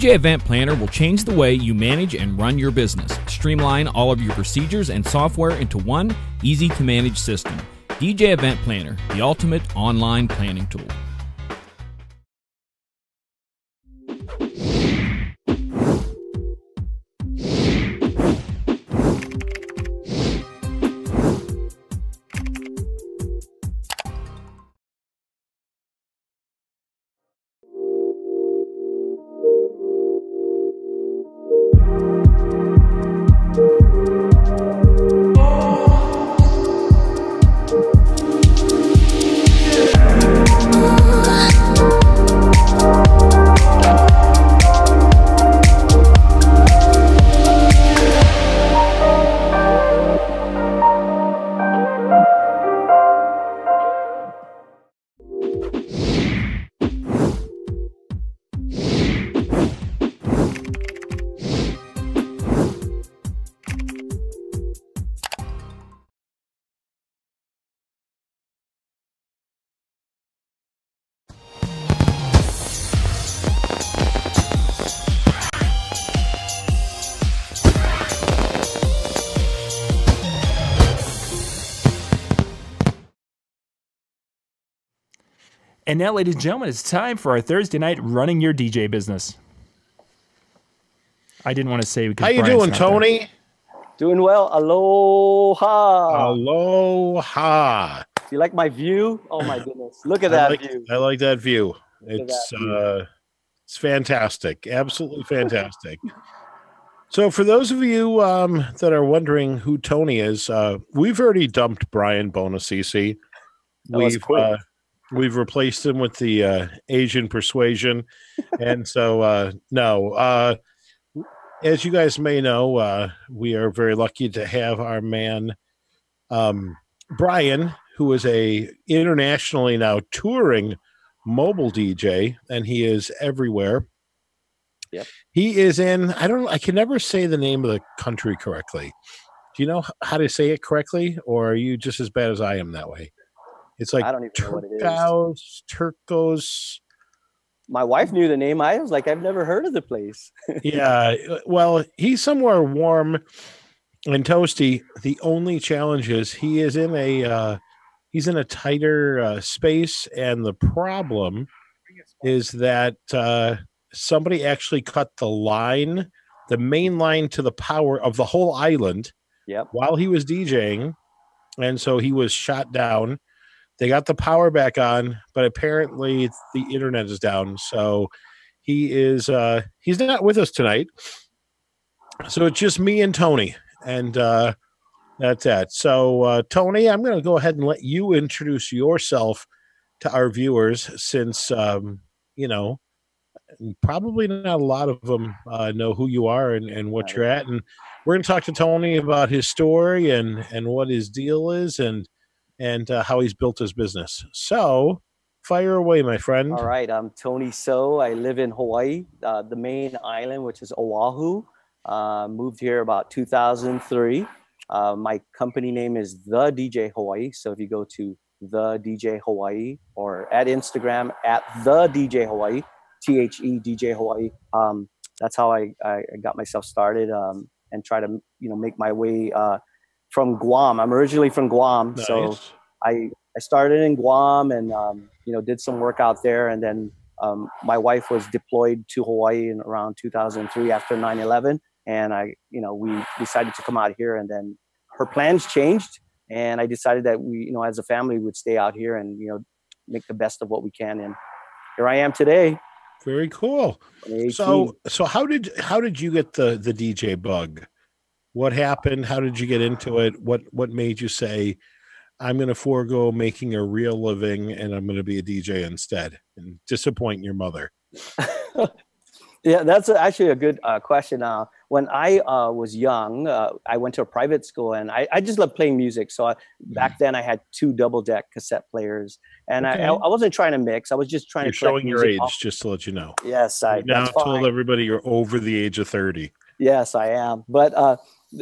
DJ Event Planner will change the way you manage and run your business. Streamline all of your procedures and software into one easy to manage system. DJ Event Planner, the ultimate online planning tool. And now, ladies and gentlemen, it's time for our Thursday night running your DJ business. I didn't want to say because How you Brian's doing, not there. Tony? Doing well. Aloha. Aloha. Do you like my view? Oh my goodness. Look at I that like, view. I like that view. at It's that view. uh it's fantastic. Absolutely fantastic. so for those of you um that are wondering who Tony is, uh we've already dumped Brian Buonassisi. That We've quick. uh we've replaced him with the uh Asian persuasion. and so uh no, uh as you guys may know, uh we are very lucky to have our man um Brian, who is a internationally now touring mobile DJ, and he is everywhere. Yep. He is in. I don't. I can never say the name of the country correctly. Do you know how to say it correctly, or are you just as bad as I am that way? It's like I don't even know what it is. Turcos, Turcos. My wife knew the name. I was like, I've never heard of the place. yeah. Well, he's somewhere warm and toasty. The only challenge is he is in a uh, he's in a tighter uh, space, and the problem is that uh, somebody actually cut the line, the main line to the power of the whole island Yep. while he was DJing, and so he was shot down. They got the power back on, but apparently the internet is down. So he is uh he's not with us tonight. So it's just me and Tony, and uh that's that. So uh Tony, I'm going to go ahead and let you introduce yourself to our viewers, since um you know probably not a lot of them uh, know who you are and, and what you're at and we're going to talk to tony about his story and and what his deal is and and uh, how he's built his business so fire away my friend All right. I'm Tony So. I live in Hawaii, uh, the main island, which is Oahu. Uh, moved here about 2003. Uh, my company name is The DJ Hawaii. So if you go to The DJ Hawaii or at Instagram at The DJ Hawaii, T H E DJ Hawaii, um, that's how I, I got myself started um, and try to you know make my way uh, from Guam. I'm originally from Guam, nice. so. I, I started in Guam and um, you know did some work out there, and then um, my wife was deployed to Hawaii in around 2003 after 9/11, and I you know we decided to come out here, and then her plans changed, and I decided that we you know as a family would stay out here and you know make the best of what we can, and here I am today. very cool so so how did how did you get the the dj bug what happened how did you get into it what what made you say i'm going to forego making a real living and i'm going to be a dj instead and disappoint your mother Yeah, that's actually a good uh, question. Uh, when I uh, was young, uh, I went to a private school, and I, I just love playing music. So I, back then, I had two double deck cassette players, and I, I, I wasn't trying to mix. I was just trying you're to showing your age off- just to let you know Yes, I now told everybody you're over the age of 30 Yes, I am. But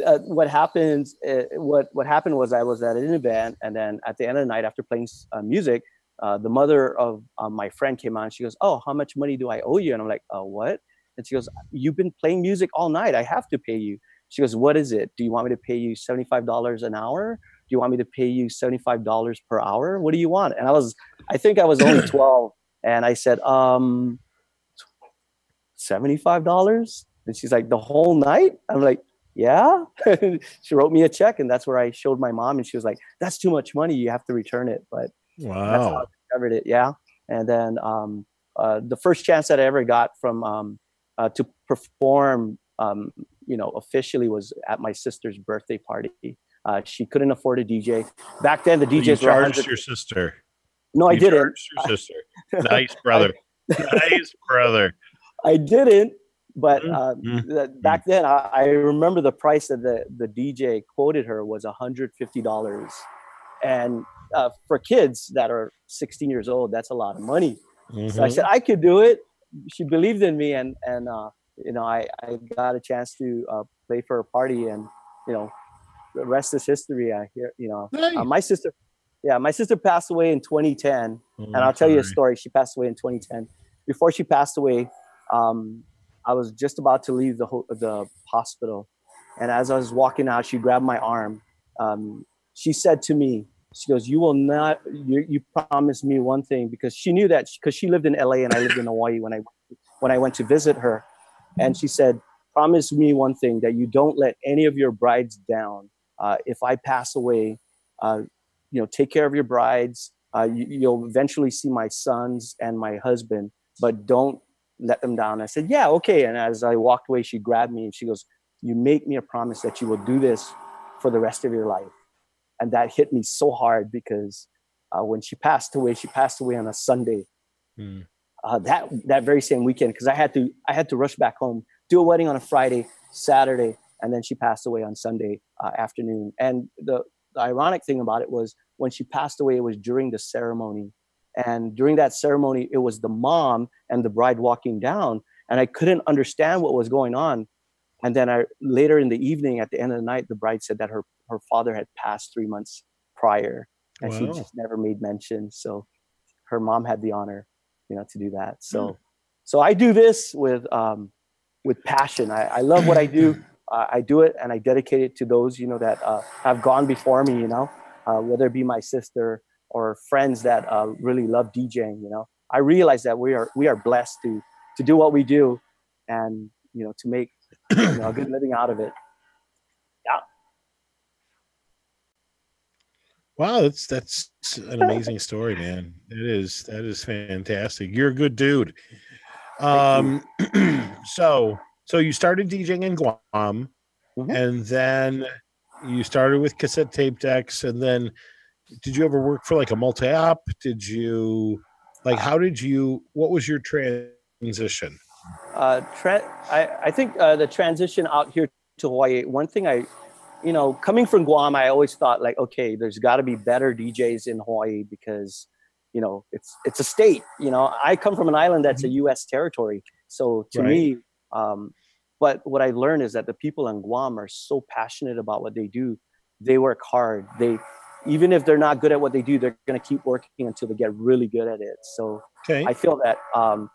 uh, what happens? Uh, what what happened was I was at an event, and then at the end of the night, after playing uh, music, uh, the mother of my friend came on. She goes, "Oh, how much money do I owe you?" And I'm like, "Oh, what?" And she goes, You've been playing music all night. I have to pay you. She goes, What is it? Do you want me to pay you $75 an hour? Do you want me to pay you $75 per hour? What do you want? And I was, I think I was only 12. And I said, um, $75? And she's like, the whole night? I'm like, yeah. she wrote me a check, and that's where I showed my mom, and she was like, that's too much money. You have to return it. But that's how Wow. I discovered it. Yeah. And then um, uh, the first chance that I ever got from um, uh, to perform, um, you know, officially was at my sister's birthday party. Uh, she couldn't afford a DJ back then. The You DJs were charged 100. your sister. No, I didn't. Your sister. Nice brother. nice brother. I didn't. But Mm, uh, mm, that- back then, I, I remember the price that the, the DJ quoted her was $150. And uh, for kids that are 16 years old, that's a lot of money. So I Mhm. said I could do it. She believed in me, and and uh, you know I, I got a chance to uh, play for a party, and you know the rest is history. I hear you know Nice. uh, my sister, yeah, my sister passed away in 2010, Oh, and I'll tell you a story. She passed away in 2010. Before she passed away, um, I was just about to leave the ho- the hospital, and as I was walking out, she grabbed my arm. Um, she said to me, "She goes, you will not. You, you promised me one thing because she knew that because she lived in LA and I lived in Hawaii when I when I went to visit her, and she said, promise me one thing that you don't let any of your brides down. Uh, if I pass away, uh, you know, take care of your brides. Uh, you, you'll eventually see my sons and my husband, but don't let them down. I said, yeah, okay. And as I walked away, she grabbed me and she goes, you make me a promise that you will do this for the rest of your life. And that hit me so hard because uh, when she passed away, she passed away on a Sunday. Hmm. Uh, that that very same weekend, because I had to I had to rush back home, do a wedding on a Friday, Saturday, and then she passed away on Sunday uh, afternoon. And the, the ironic thing about it was when she passed away, it was during the ceremony, and during that ceremony, it was the mom and the bride walking down, and I couldn't understand what was going on. And then I later in the evening, at the end of the night, the bride said that her her father had passed three months prior, and she just never made mention. So her mom had the honor, you know, to do that. So so I do this with um, with passion. I, I love what I do. Uh, I do it and I dedicate it to those you know that uh, have gone before me. You know, uh, whether it be my sister or friends that uh, really love DJing. You know, I realize that we are we are blessed to to do what we do, and you know to make you know, a good living out of it. Yeah. Wow, that's that's an amazing story, man. It is that is fantastic. You're a good dude. Um, so so you started DJing in Guam, Mhm. and then you started with cassette tape decks, and then did you ever work for like a multi op? Did you like how did you? What was your transition? uh, tra- I, I think uh, the transition out here to Hawaii, one thing I, you know, coming from Guam, I always thought like, okay, there's got to be better DJs in Hawaii because, you know, it's it's a state. You know, I come from an island that's a U.S. territory, so to Right. me, um, but what I learned is that the people in Guam are so passionate about what they do. They work hard. They even if they're not good at what they do, they're going to keep working until they get really good at it. So Okay, I feel that um,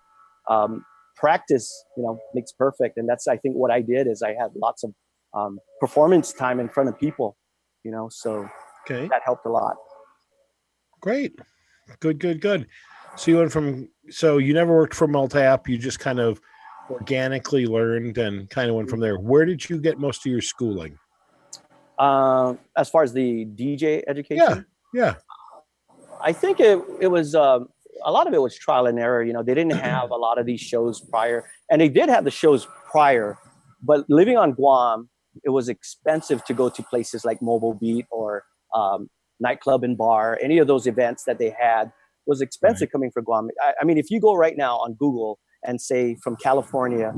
um, practice, you know, makes perfect, and that's I think what I did is I had lots of um, performance time in front of people, you know, so okay, that helped a lot. great, good, good, good. So you went from so you never worked for multi op. You just kind of organically learned and kind of went from there. Where did you get most of your schooling? Um, as far as the DJ education, Yeah. Yeah. I think it it was um, a lot of it was trial and error. You know, they didn't have a lot of these shows prior, and they did have the shows prior, but living on Guam, it was expensive to go to places like Mobile Beat or um, nightclub and bar. Any of those events that they had was expensive coming from Guam. I, I mean, if you go right now on Google and say from California,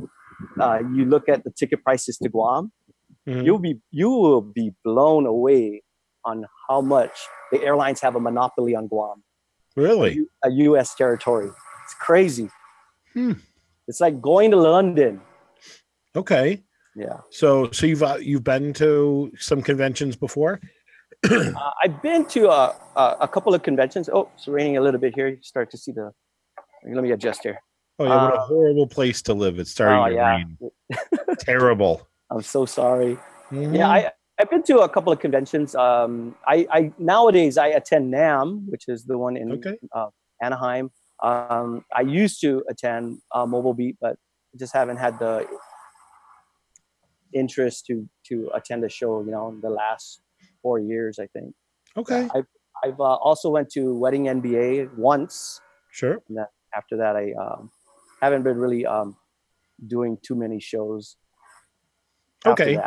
uh, you look at the ticket prices to Guam, Mhm. you'll be you will be blown away on how much the airlines have a monopoly on Guam, Really? a U.S. territory. It's crazy. Hmm. It's like going to London. Okay. Yeah, So so you've uh, you've been to some conventions before? uh, I've been to a, a a couple of conventions. Oh, it's raining a little bit here. You start to see the. Let me adjust here. Oh yeah, what a Uh, horrible place to live. It's starting oh to yeah, rain. Terrible. I'm so sorry. Mhm. Yeah, I I've been to a couple of conventions. Um, I, I nowadays I attend NAMM, which is the one in Okay. uh, Anaheim. Um, I used to attend uh, Mobile Beat, but just haven't had the interest to to attend a show. You know, in the last four years, I think. okay, I've I've uh, also went to Wedding MBA once. sure. And after that, I um, haven't been really um, doing too many shows. Okay.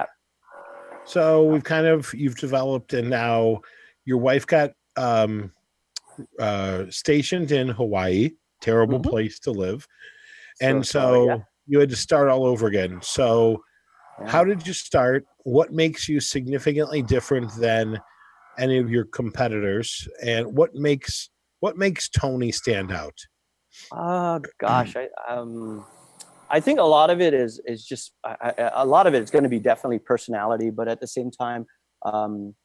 So we've kind of you've developed, and now your wife got um, uh, stationed in Hawaii. Terrible Mhm. place to live, and so, sorry, yeah. you had to start all over again. So Yeah. how did you start? What makes you significantly different than any of your competitors, and what makes what makes Tony stand out? Uh gosh, I um I think a lot of it is is just I, I, a lot of it is going to be definitely personality, but at the same time, um,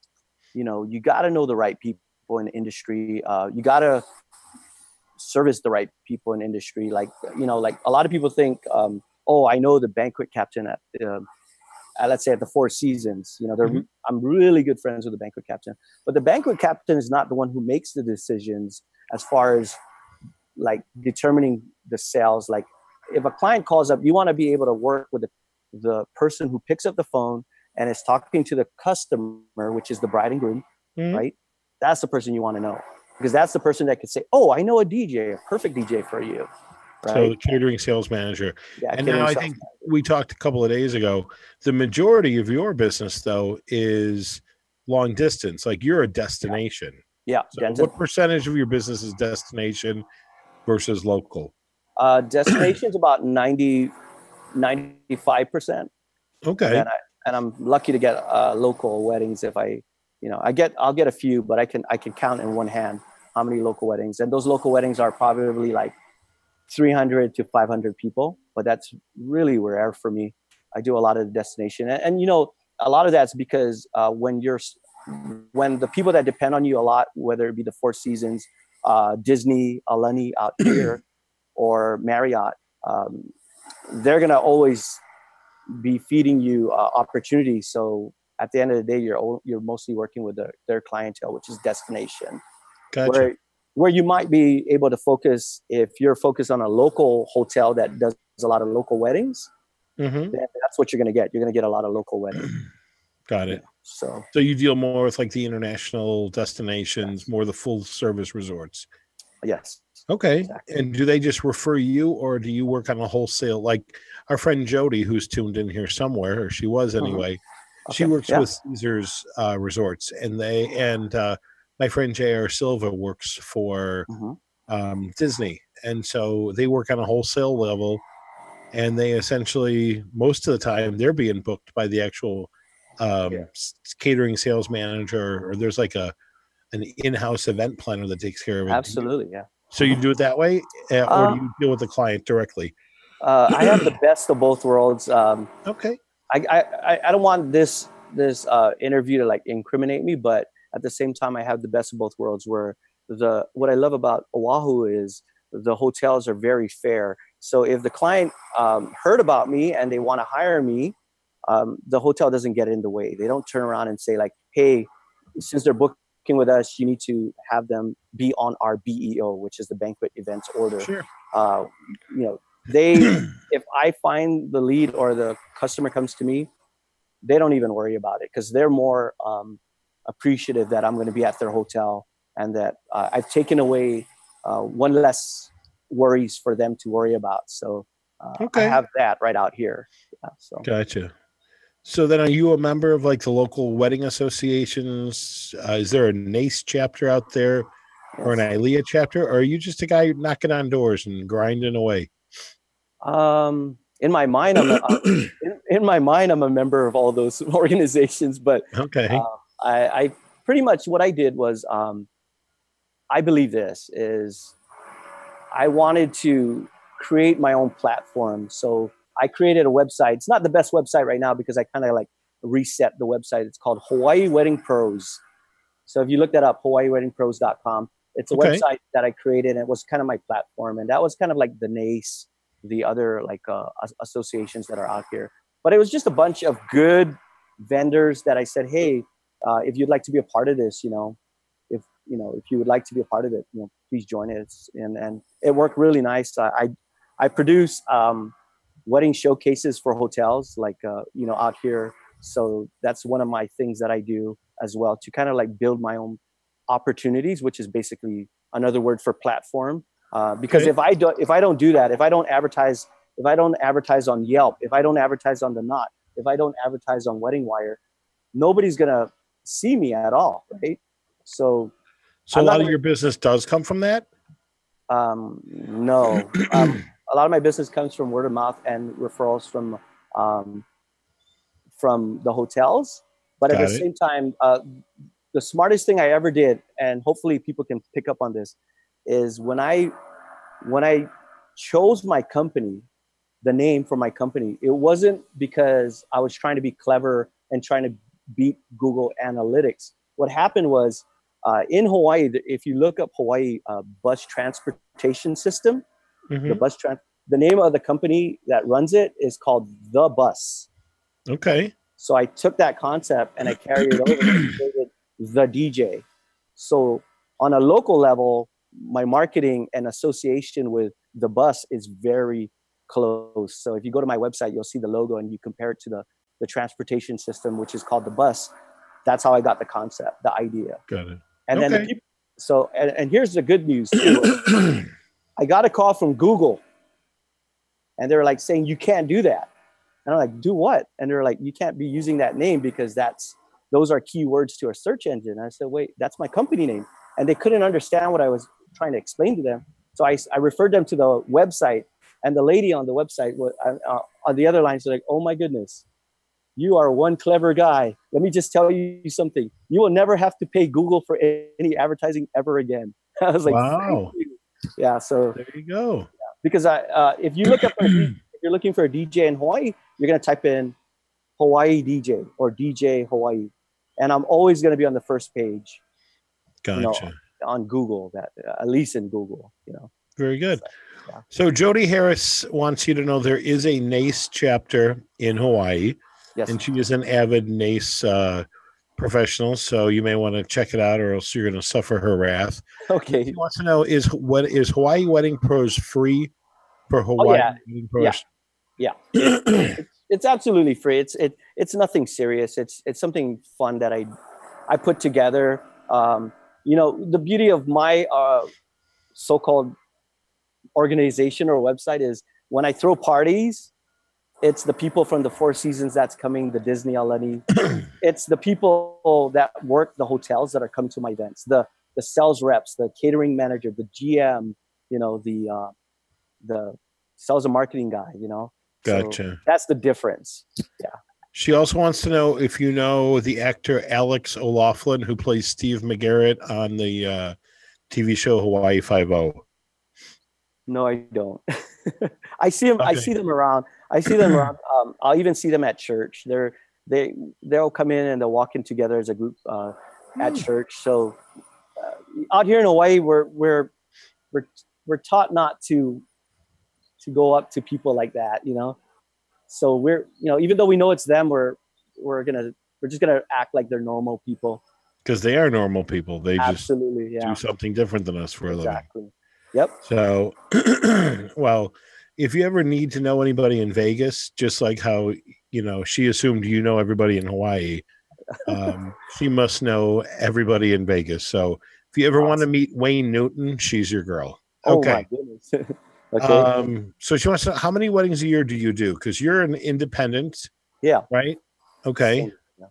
you know, you got to know the right people in the industry. Uh, you got to service the right people in industry. Like you know, like a lot of people think, um, oh, I know the banquet captain at, uh, at let's say at the Four Seasons. You know, they're Mhm. I'm really good friends with the banquet captain, but the banquet captain is not the one who makes the decisions as far as like determining the sales like if a client calls up you want to be able to work with the, the person who picks up the phone and is talking to the customer which is the bride and groom Mhm. right that's the person you want to know because that's the person that could say oh i know a dj a perfect dj for you So right the catering sales manager. yeah, and now I think we talked a couple of days ago. The majority of your business, though, is long distance. Like you're a destination. yeah So what percentage of your business is destination versus local? Uh destination's about 90 95% Okay. and, I, and I'm lucky to get uh, local weddings. If I, you know, I get I'll get a few, but I can I can count in one hand how many local weddings, and those local weddings are probably like 300 to 500 people. But that's really rare for me. I do a lot of the destination, and, and you know, a lot of that's because uh, when you're when the people that depend on you a lot, whether it be the Four Seasons, uh, Disney, Aulani out here, or Marriott, um, they're gonna always be feeding you uh, opportunities. So at the end of the day, you're o- you're mostly working with their, their clientele, which is destination, Gotcha. where where you might be able to focus if you're focused on a local hotel that does a lot of local weddings. hmm Then that's what you're going to get. You're going to get a lot of local weddings. Got it. So So you deal more with like the international destinations, more the full service resorts. yes, Okay. Exactly. And do they just refer you or do you work on a wholesale? Like our friend Jody, who's tuned in here somewhere, or she was Mhm. anyway, she works yeah. with Caesars uh, Resorts, and they and uh, my friend J.R. Silva works for Mhm. um, Disney, and so they work on a wholesale level, and they essentially most of the time they're being booked by the actual um, Yeah. catering sales manager, or there's like a an in-house event planner that takes care of it. absolutely, yeah. So you do it that way, uh, or Um, do you deal with the client directly? Uh, I have the best of both worlds. Um, Okay. I, I, I- don't want this this uh, interview to like incriminate me, but at the same time, I have the best of both worlds. Where the what I love about Oahu is the hotels are very fair. So if the client um, heard about me and they want to hire me, um, the hotel doesn't get in the way. They don't turn around and say like, "Hey, since they're booking with us, you need to have them be on our BEO, which is the banquet events order." Sure. uh, you know they if i find the lead or the customer comes to me they don't even worry about it because they're more um, appreciative that i'm going to be at their hotel and that uh, i've taken away uh, one less worries for them to worry about so uh, Okay. i have that right out here yeah, so Gotcha. So then, are you a member of like the local wedding associations? Uh, is there a NACE chapter out there, or an. ILEA chapter, or are you just a guy knocking on doors and grinding away? um, in my mind i'm a, uh, in, in my mind i'm a member of all those organizations but Okay. Uh, I, I pretty much what I did was um, I believe this is I wanted to create my own platform. So I created a website. It's not the best website right now because I kind of like reset the website. It's called Hawaii Wedding Pros. So if you look that up, HawaiiWeddingPros.com, it's a Okay. website that I created and it was kind of my platform. And that was kind of like the NACE the other like uh, associations that are out here. But it was just a bunch of good vendors that I said, hey, uh, if you'd like to be a part of this, you know, if you know if you would like to be a part of it, you know, please join it. And and it worked really nice. I I, I produce um, wedding showcases for hotels, like uh, you know out here. So that's one of my things that I do as well to kind of like build my own opportunities, which is basically another word for platform. Uh, because okay. if I don't if I don't do that, if I don't advertise, if I don't advertise on Yelp, if I don't advertise on the Knot, if I don't advertise on Wedding Wire, nobody's gonna see me at all, right? So, so I'm a lot of your business does come from that. Um, no, um, a lot of my business comes from word of mouth and referrals from um, from the hotels. But Got at the it. same time, uh, the smartest thing I ever did, and hopefully people can pick up on this, is when I when I chose my company, the name for my company, it wasn't because I was trying to be clever and trying to beat Google Analytics. What happened was uh, in Hawaii, if you look up Hawaii uh, bus transportation system, mm-hmm. the bus trans, the name of the company that runs it is called The Bus. Okay. So I took that concept and I carried it over and created the DJ. So on a local level, my marketing and association with the bus is very close. So if you go to my website, you'll see the logo and you compare it to the the transportation system, which is called the bus. That's how I got the concept, the idea. Got it. And okay. then the people, so and, and here's the good news. I got a call from Google, and they're like saying you can't do that. And I'm like, do what? And they're like, you can't be using that name because that's those are keywords to a search engine. And I said, wait, that's my company name. And they couldn't understand what I was trying to explain to them. So I, I referred them to the website, and the lady on the website uh, uh, on the other line said, like, oh my goodness, you are one clever guy. Let me just tell you something. You will never have to pay Google for any advertising ever again. I was like, wow. Yeah. So there you go. Because I, uh, if you look up, a, if you're looking for a DJ in Hawaii, you're gonna type in Hawaii DJ or DJ Hawaii, and I'm always gonna be on the first page. Gotcha. You know, on Google, that uh, at least in Google, you know. Very good. So, yeah. so Jody Harris wants you to know there is a NACE chapter in Hawaii. Yes. And she is an avid NACE uh, professional, so you may want to check it out, or else you're going to suffer her wrath. Okay. She wants to know is what is Hawaii Wedding Pros free for Hawaii oh, yeah. Wedding Pros? Yeah, yeah. it's, it's absolutely free. It's it it's nothing serious. It's it's something fun that I I put together. Um, you know, the beauty of my uh, so-called organization or website is when I throw parties, it's the people from the Four Seasons that's coming, the Disney Aulani. it's the people that work the hotels that are coming to my events, the the sales reps, the catering manager, the GM, you know, the uh, the sales and marketing guy, you know. Gotcha. So that's the difference. Yeah. She also wants to know if you know the actor Alex O'Loughlin who plays Steve McGarrett on the uh, TV show Hawaii Five O. No, I don't. I see them. Okay. I see them around. I see them around. Um, I'll even see them at church. They're they they'll come in and they'll walk in together as a group uh, at mm. church. So uh, out here in Hawaii, we're we're we're we're taught not to to go up to people like that. You know, so we're you know even though we know it's them, we're we're gonna we're just gonna act like they're normal people. Because they are normal people. They Absolutely, just yeah. do something different than us for exactly. a living. Yep. So, well, if you ever need to know anybody in Vegas, just like how you know she assumed you know everybody in Hawaii, um, she must know everybody in Vegas. So if you ever awesome. want to meet Wayne Newton, she's your girl. Oh, okay. Oh okay. Um, so she wants to. How many weddings a year do you do? Because you're an independent. Yeah. Right. Okay. Yeah.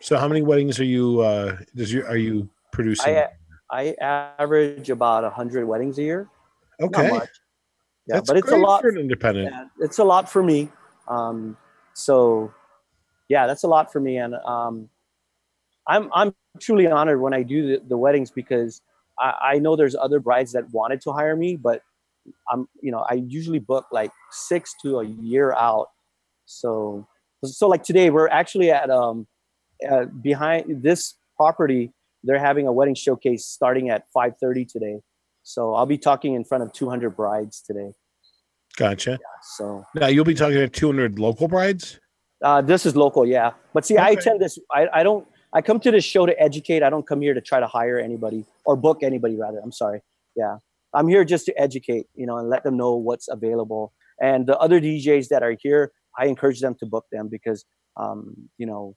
So how many weddings are you? Uh, does you are you producing? I, I average about hundred weddings a year. Okay. Yeah, That's but it's a lot for an independent. Yeah, it's a lot for me. Um, so, yeah, that's a lot for me, and um, I'm I'm truly honored when I do the, the weddings because I, I know there's other brides that wanted to hire me, but I'm you know I usually book like six to a year out. So so like today we're actually at um uh, behind this property they're having a wedding showcase starting at 5:30 today so I'll be talking in front of 200 brides today. Gotcha. So Now you'll be talking to 200 local brides. uh, this is local, yeah. But see, I attend this. I, I don't. I come to this show to educate. I don't come here to try to hire anybody or book anybody. Rather, I'm sorry. Yeah, I'm here just to educate, you know, and let them know what's available. And the other DJs that are here, I encourage them to book them because, um, you know,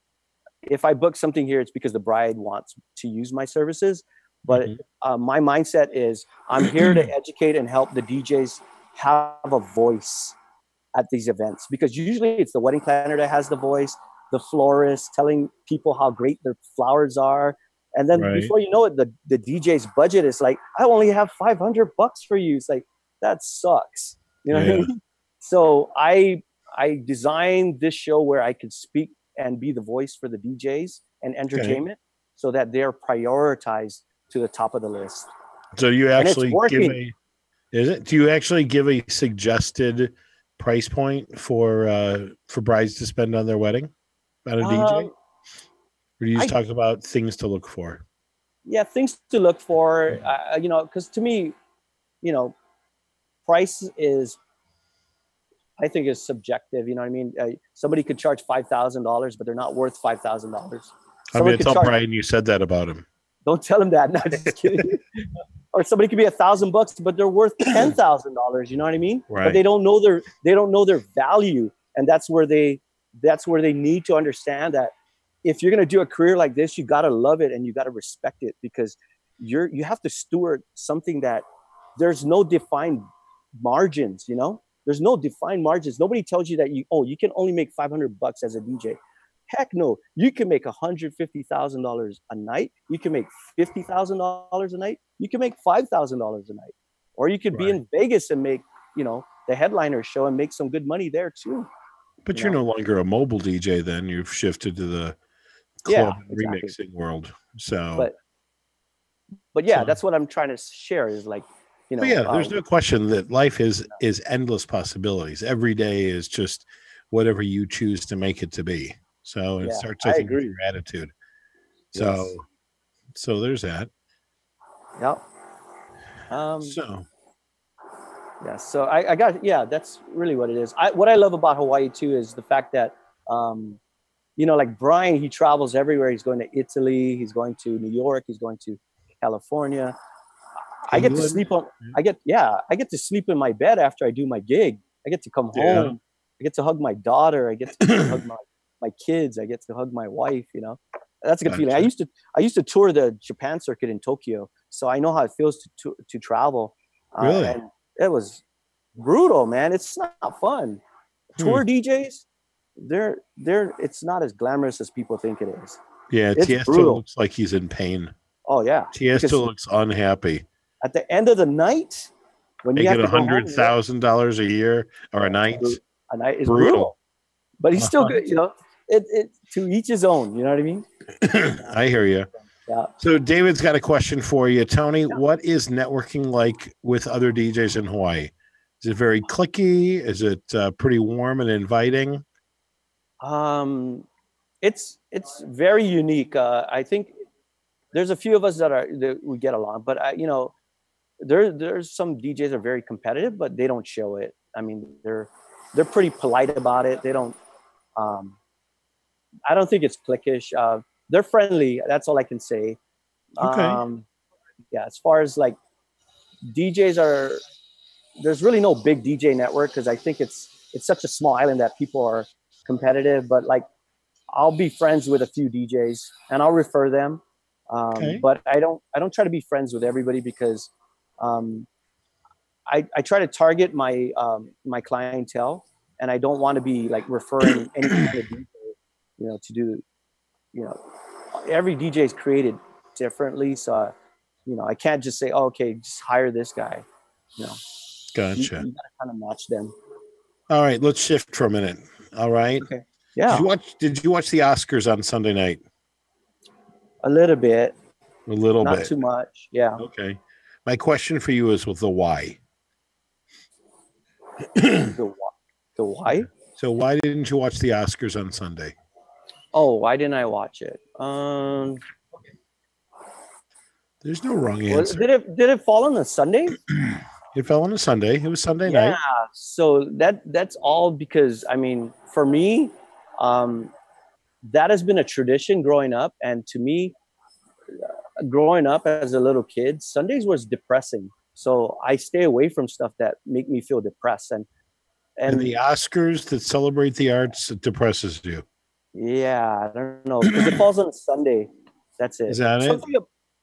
if I book something here, it's because the bride wants to use my services. But Mhm. uh, my mindset is I'm here to educate and help the DJs have a voice at these events because usually it's the wedding planner that has the voice, the florist telling people how great their flowers are. And then Right. before you know it, the, the DJ's budget is like, I only have 500 bucks for you. It's like, that sucks. You know what I mean? So I, I designed this show where I could speak and be the voice for the DJs and entertainment so that they're prioritized to the top of the list. So you actually give a is it? Do you actually give a suggested price point for uh for brides to spend on their wedding on a DJ? Um, Or do you just I- talk about things to look for? yeah things to look for uh, you know because to me you know price is i think is subjective you know what i mean uh, somebody could charge $5000 but they're not worth $5000 I'm Someone gonna tell charge- Brian you said that about him. Don't tell them that. No just kidding. Or somebody could be a thousand bucks but they're worth ten thousand dollars you know what i mean? Right. but they don't know their they don't know their value and that's where they that's where they need to understand that if you're going to do a career like this you got to love it and you got to respect it because you're you have to steward something that there's no defined margins you know? There's no defined margins. Nobody tells you that you oh you can only make 500 bucks as a dj heck no you can make $150000 a night you can make $50000 a night you can make $5000 a night or you could be in vegas and make you know the headliner show and make some good money there too But you you're know. no longer a mobile DJ then. You've shifted to the Yeah, club exactly. remixing world. So But but yeah So- that's what i'm trying to share is like you know yeah, there's um, no question that life is is endless possibilities. Every day is just whatever you choose to make it to be. So it Yeah, starts, I, with agree. your attitude. So, Yes. so there's that. Yep. Um, So yeah. So I, I got yeah. That's really what it is. I, what I love about Hawaii too is the fact that um, you know, like Brian, he travels everywhere. He's going to Italy. He's going to New York. He's going to California. I get to sleep on. I get yeah. I get to sleep in my bed after I do my gig. I get to come Yeah. home. I get to hug my daughter. I get to hug my my kids. I get to hug my wife. You know, that's a good feeling. I used to I used to tour the Japan circuit in Tokyo, so I know how it feels to to, to travel. Uh, Really? and it was brutal, man. It's not fun. Hmm. Tour DJs, they're they're it's not as glamorous as people think it is. yeah, It's Tiesto brutal. looks like he's in pain. Oh yeah. Tiesto looks unhappy. At the end of the night, when you get a to go home, hundred thousand dollars a year or a night. a night is Brutal. brutal. But he's still Uh-huh. good, you know. It, it to each his own. You know what I mean? I hear you. Yeah. So David's got a question for you, Tony. What is networking like with other DJs in Hawaii? Is it very clicky? Is it uh, pretty warm and inviting? Um, it's it's very unique. Uh, I think there's a few of us that are that we get along, but I, you know, there there's some DJs are very competitive, but they don't show it. I mean, they're they're pretty polite about it. They don't. Um, I don't think it's cliquish. Uh, they're friendly. That's all I can say. Okay. Um, yeah, as far as like DJs are, there's really no big DJ network because I think it's it's such a small island that people are competitive. But like, I'll be friends with a few DJs and I'll refer them. Um, Okay. But I don't I don't try to be friends with everybody because um, I I try to target my um, my clientele and I don't want to be like referring any kind of DJ, you know, to do, you know, every DJ is created differently. So, uh, you know, I can't just say, oh, okay, just hire this guy. You know, Gotcha. you gotta kind of match them. All right, let's shift for a minute. All right. Did Yeah, you watch did you watch the Oscars on Sunday night? a little bit, A little not bit. too much. Yeah. Okay. My question for you is with the why. the wh- the why? So why didn't you watch the Oscars on Sunday? Oh, why didn't I watch it? Um, There's no wrong well, answer. did it did it fall on a Sunday? It fell on a Sunday. It was Sunday yeah. night. So that that's all because I mean, for me, um, that has been a tradition growing up, and to me, uh, growing up as a little kid, Sundays was depressing. So I stay away from stuff that make me feel depressed, and And, and the Oscars that celebrate the arts depresses you. Yeah, I don't know because it falls on a Sunday. That's it. Is that it? something,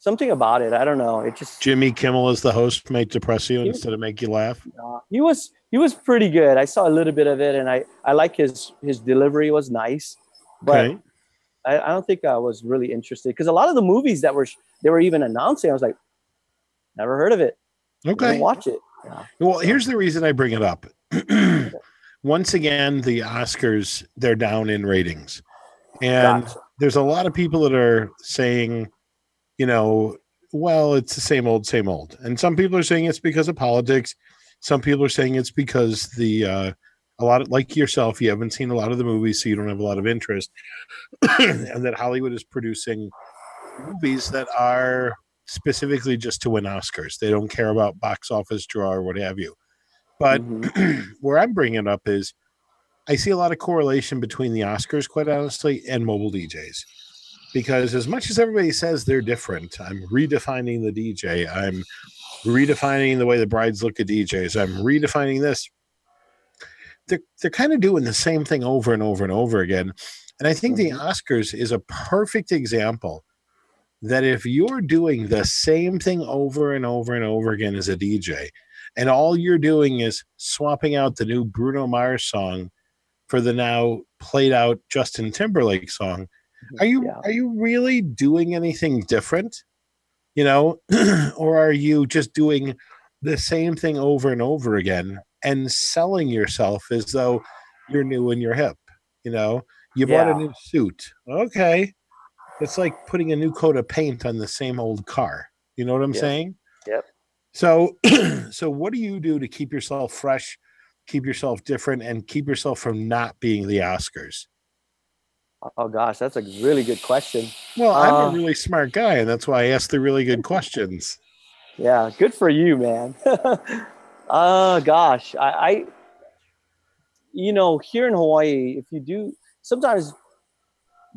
Something about it. I don't know. It just Jimmy Kimmel as the host might depress you instead of make you laugh. Uh, he was he was pretty good. I saw a little bit of it, and I I like his his delivery was nice, but Okay. I, I don't think I was really interested because a lot of the movies that were they were even announcing, I was like, never heard of it. Okay. watch it. Yeah. Well, here's the reason I bring it up. Once again, the Oscars they're down in ratings, and Gotcha. there's a lot of people that are saying, you know, well, it's the same old, same old, and some people are saying it's because of politics. Some people are saying it's because the uh, a lot of like yourself, you haven't seen a lot of the movies, so you don't have a lot of interest, and that Hollywood is producing movies that are specifically just to win Oscars. They don't care about box office draw or what have you. But Mhm. where I'm bringing it up is I see a lot of correlation between the Oscars, quite honestly, and mobile DJs. Because as much as everybody says they're different, I'm redefining the DJ. I'm redefining the way the brides look at DJs. I'm redefining this. They're, they're kind of doing the same thing over and over and over again. And I think the Mhm. Oscars is a perfect example that if you're doing the same thing over and over and over again as a DJ, and all you're doing is swapping out the new Bruno Mars song for the now played out Justin Timberlake song, mm-hmm. are you Yeah. are you really doing anything different? You know, or are you just doing the same thing over and over again and selling yourself as though you're new and you're hip? You know, you bought a new suit. Okay. It's like putting a new coat of paint on the same old car. You know what I'm Yep. saying? Yep. So so what do you do to keep yourself fresh, keep yourself different, and keep yourself from not being the Oscars? Oh gosh, that's a really good question. Well, I'm Uh, a really smart guy, and that's why I ask the really good questions. Yeah, good for you, man. oh gosh, I, I, you know, here in Hawaii, if you do, sometimes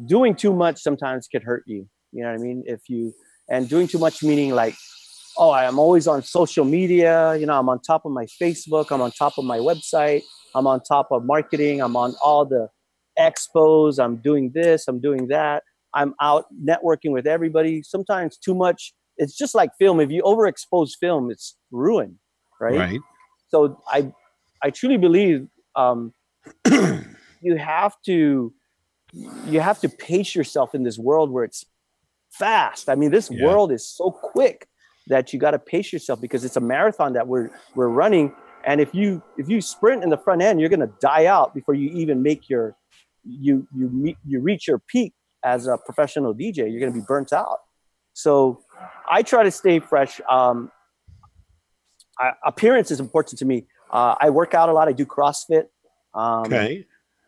doing too much sometimes could hurt you. You know what I mean? If you and doing too much meaning like, oh, I'm always on social media. You know, I'm on top of my Facebook. I'm on top of my website. I'm on top of marketing. I'm on all the expos. I'm doing this. I'm doing that. I'm out networking with everybody. Sometimes too much. It's just like film. If you overexpose film, it's ruined, right? Right. So I, I truly believe um, you have to, you have to pace yourself in this world where it's fast. I mean, this Yeah. world is so quick that you got to pace yourself because it's a marathon that we're we're running. And if you if you sprint in the front end, you're gonna die out before you even make your you you meet you reach your peak as a professional DJ. You're gonna be burnt out. So I try to stay fresh. Um, I, appearance is important to me. Uh, I work out a lot. I do CrossFit. Um, Okay.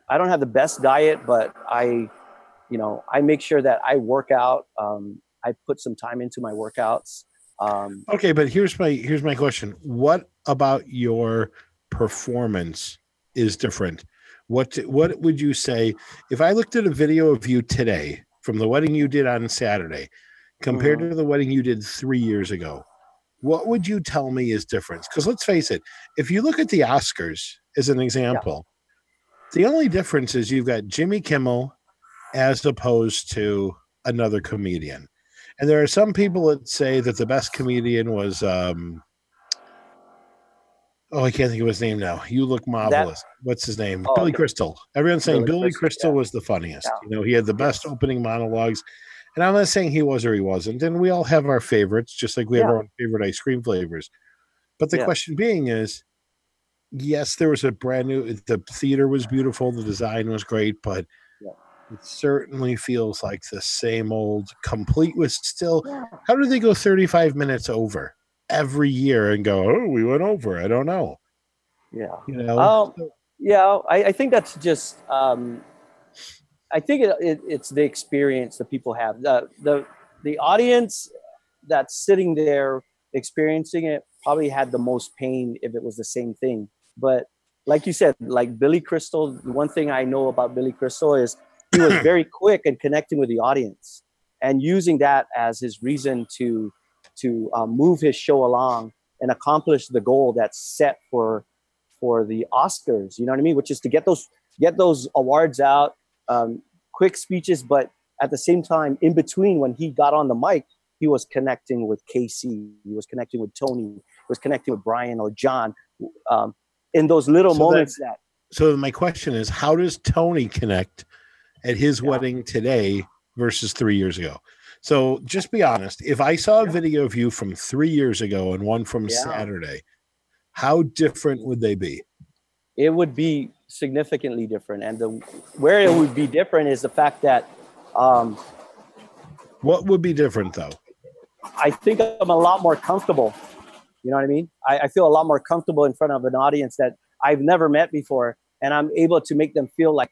I don't have the best diet, but I, you know, I make sure that I work out. Um, I put some time into my workouts. Um, Okay, but here's my here's my question. What about your performance is different? What what would you say if I looked at a video of you today from the wedding you did on Saturday compared Mhm. to the wedding you did 3 years ago? What would you tell me is different? Cuz let's face it, if you look at the Oscars as an example, the only difference is you've got Jimmy Kimmel as opposed to another comedian. And there are some people that say that the best comedian was um Oh, I can't think of his name now. You look marvelous. What's his name? Oh, Billy. Crystal. Everyone's saying Billy Billy Crystal, yeah. was the funniest. Yeah. You know, he had the best opening monologues. And I'm not saying he was or he wasn't. And we all have our favorites, just like we have our own favorite ice cream flavors. But the Yeah. question being is, yes, there was a brand new. The theater was beautiful. The design was great, but Yeah. It certainly feels like the same old, complete with still. yeah. How do they go 35 minutes over every year and go, oh, we went over? I don't know. Yeah. You know, Um, So- Yeah, I, I think that's just. Um, I think it, it, it's the experience that people have. The the the audience that's sitting there experiencing it probably had the most pain if it was the same thing. But like you said, like Billy Crystal, the one thing I know about Billy Crystal is he was very quick in connecting with the audience and using that as his reason to to um, move his show along and accomplish the goal that's set for for the Oscars. You know what I mean? Which is to get those get those awards out, um, quick speeches, but at the same time, in between when he got on the mic, he was connecting with Casey, he was connecting with Tony, he was connecting with Brian or John. Um, in those little So moments that So my question is, how does Tony connect at his Yeah. wedding today versus three years ago? So just be honest. If I saw a Yeah. video of you from three years ago and one from Yeah. Saturday, how different would they be? it would be significantly different. And the where it would be different is the fact that um, What would be different though? I think I'm a lot more comfortable. You know what I mean? I, I feel a lot more comfortable in front of an audience that I've never met before, and I'm able to make them feel like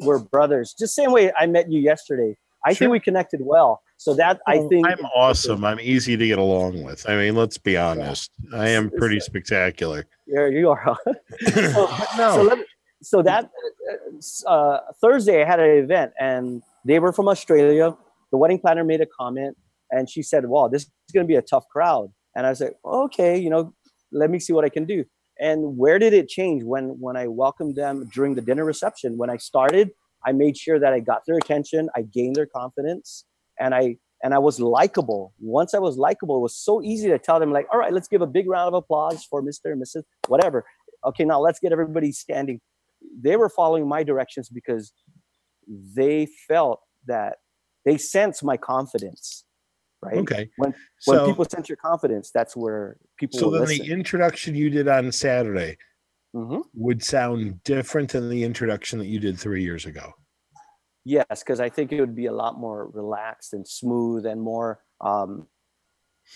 we're brothers. Just same way I met you yesterday. I Sure. think we connected well. So that I think I'm awesome. I'm easy to get along with. I mean, let's be honest. I am pretty spectacular. Yeah, you are. so, But so, me- so that uh, Thursday I had an event and they were from Australia. The wedding planner made a comment and she said, "Wow, this is going to be a tough crowd." And I said, "Okay, you know, let me see what I can do." And where did it change when when I welcomed them during the dinner reception? When I started, I made sure that I got their attention, I gained their confidence, and I and I was likable. Once I was likable, it was so easy to tell them like, "All right, let's give a big round of applause for Mr. and Mrs. whatever." Okay, now let's get everybody standing. They were following my directions because they felt that they sense my confidence, right? okay. When So, people sense your confidence, that's where people so then listen. the introduction you did on Saturday Mhm. would sound different than the introduction that you did three years ago. Yes, because I think it would be a lot more relaxed and smooth and more, um,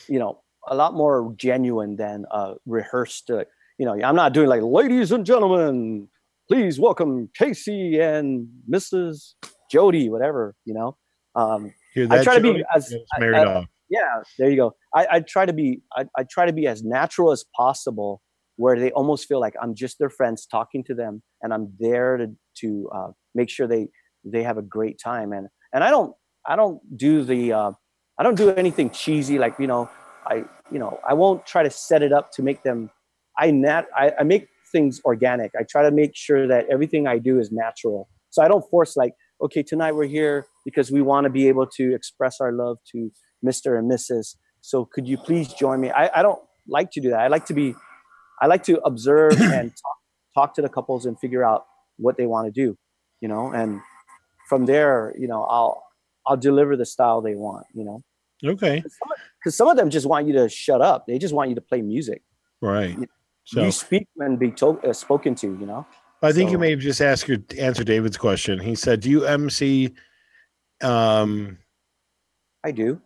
you know, a lot more genuine than uh, rehearsed. Uh, you know, I'm not doing like, ladies and gentlemen, please welcome Casey and Mrs. Jody, whatever. You know, um, I that try to be as I- married I- off. yeah there you go. I, I try to be I, I try to be as natural as possible where they almost feel like i'm just their friends talking to them and i'm there to to uh, make sure they they have a great time. And and i don't i don't do the uh, i don't do anything cheesy like you know i you know i won't try to set it up to make them i nat I, I make things organic. I try to make sure that everything i do is natural. So i don't force like okay tonight we're here because we want to be able to express our love to Mr. and Mrs. So could you please join me? I, I don't like to do that. I like to be, I like to observe and talk, talk to the couples and figure out what they want to do, you know, and from there, you know, I'll, I'll deliver the style they want, you know, Okay. because some of them just want you to shut up. They just want you to play music. Right. You- So you speak and be to- uh, spoken to, you know? I think you may have just asked your answer David's question. He said, "Do you MC? Um, I do.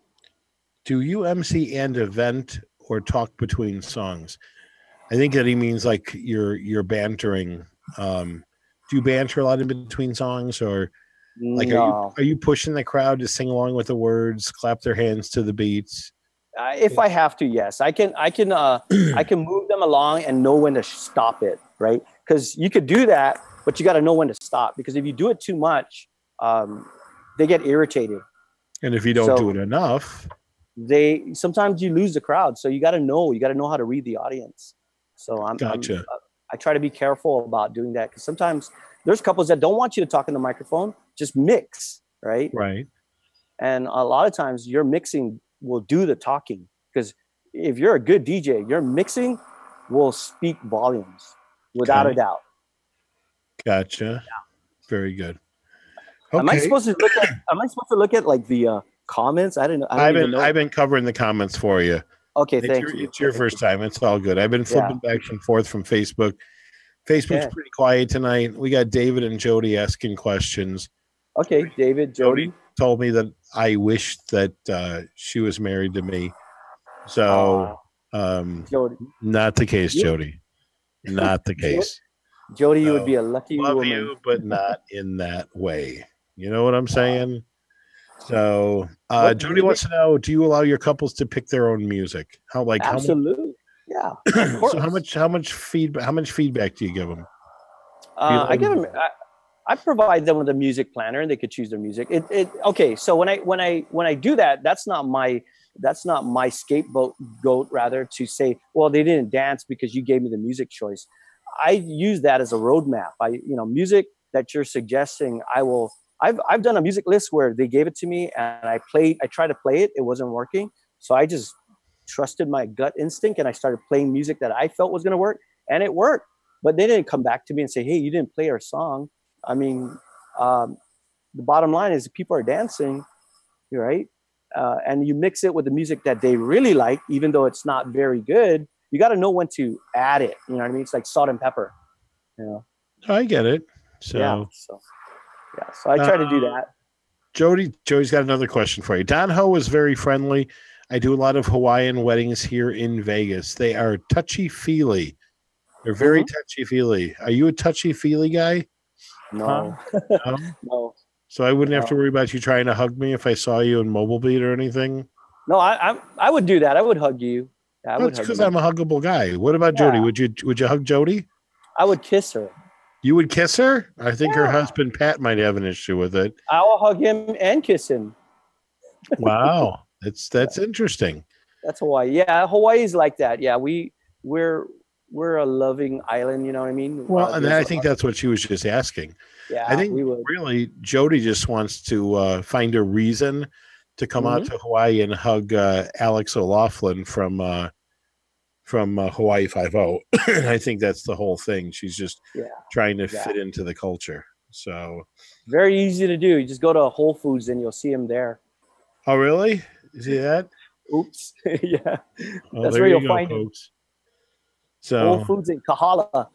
do you MC and event or talk between songs?" I think that he means like you're you're bantering. Um, do you banter a lot in between songs, or like are you are you pushing the crowd to sing along with the words, clap their hands to the beats? Uh, if I have to, yes, I can. I can. Uh, I can move them along and know when to stop it, right? Because you could do that, but you got to know when to stop. Because if you do it too much, um, they get irritated. And if you don't So- do it enough, They sometimes you lose the crowd, so you got to know. You got to know how to read the audience. So I'm. I'm- uh, I try to be careful about doing that because sometimes there's couples that don't want you to talk in the microphone. Just mix, right? right? And a lot of times your mixing will do the talking because if you're a good DJ, your mixing will speak volumes without Okay. a doubt. Gotcha. Very good. Am I supposed to look at? Am I supposed to look at like the uh, comments? I didn't. I even been know. I've been covering the comments for you. okay, thank you. it's your first time. It's all good. I've been flipping back and forth from Facebook. Facebook's Yeah. pretty quiet tonight. We got David and Jody asking questions. Okay, David, Jody. Told me that I wish that uh, she was married to me. So, um, Jody, not the case, You- Jody. Not the case. Jody, you would be a lucky Love woman. you, but not in that way. You know what I'm saying? So, uh, What- Jody wants to know: Do you allow your couples to pick their own music? How like how much, Absolutely. Yeah. so how much how much feedback how much feedback do you give them? Uh, I give them. I, I provide them with a music planner, and they could choose their music. It, it okay. So when I when I when I do that, that's not my that's not my scapegoat goat rather to say, well, they didn't dance because you gave me the music choice. I use that as a roadmap. I you know music that you're suggesting, I will. I've I've done a music list where they gave it to me and I played. I tried to play it, it wasn't working. So I just trusted my gut instinct and I started playing music that I felt was going to work, and it worked. But they didn't come back to me and say, "Hey, you didn't play our song." I mean, um, the bottom line is people are dancing, right? Uh, and you mix it with the music that they really like, even though it's not very good. You got to know when to add it. You know what I mean? It's like salt and pepper. You know? I get it. So Yeah. So, yeah. So I try to do Uh, that. Jody, Jody's got another question for you. Don Ho is very friendly. I do a lot of Hawaiian weddings here in Vegas. They are touchy feely. They're very Mm-hmm. touchy feely. Are you a touchy feely guy? No, No? no, So I wouldn't have to worry about you trying to hug me if I saw you in Mobile Beat or anything. no. I, I, I would do that. I would hug you. I That's because. I'm a huggable guy. What about Jody? Would you would you hug Jody? I would kiss her. You would kiss her? I think her husband Pat might have an issue with it. I will hug him and kiss him. Wow. that's that's interesting. That's Hawaii. Yeah, Hawaii's like that. Yeah, we we're we're a loving island. You know what I mean? Well, Uh, and I think that's what she was just asking. Yeah, I think really Jody just wants to uh, find a reason to come out Mm-hmm. to Hawaii and hug uh, Alex O'Loughlin from uh, from uh, Hawaii Five O. I think that's the whole thing. She's just Yeah, trying to Yeah. fit into the culture. So, very easy to do. You just go to Whole Foods and you'll see him there. oh really? You see that? Oops. yeah, Oh, That's where you you'll go, find him. So Whole Foods in Kahala.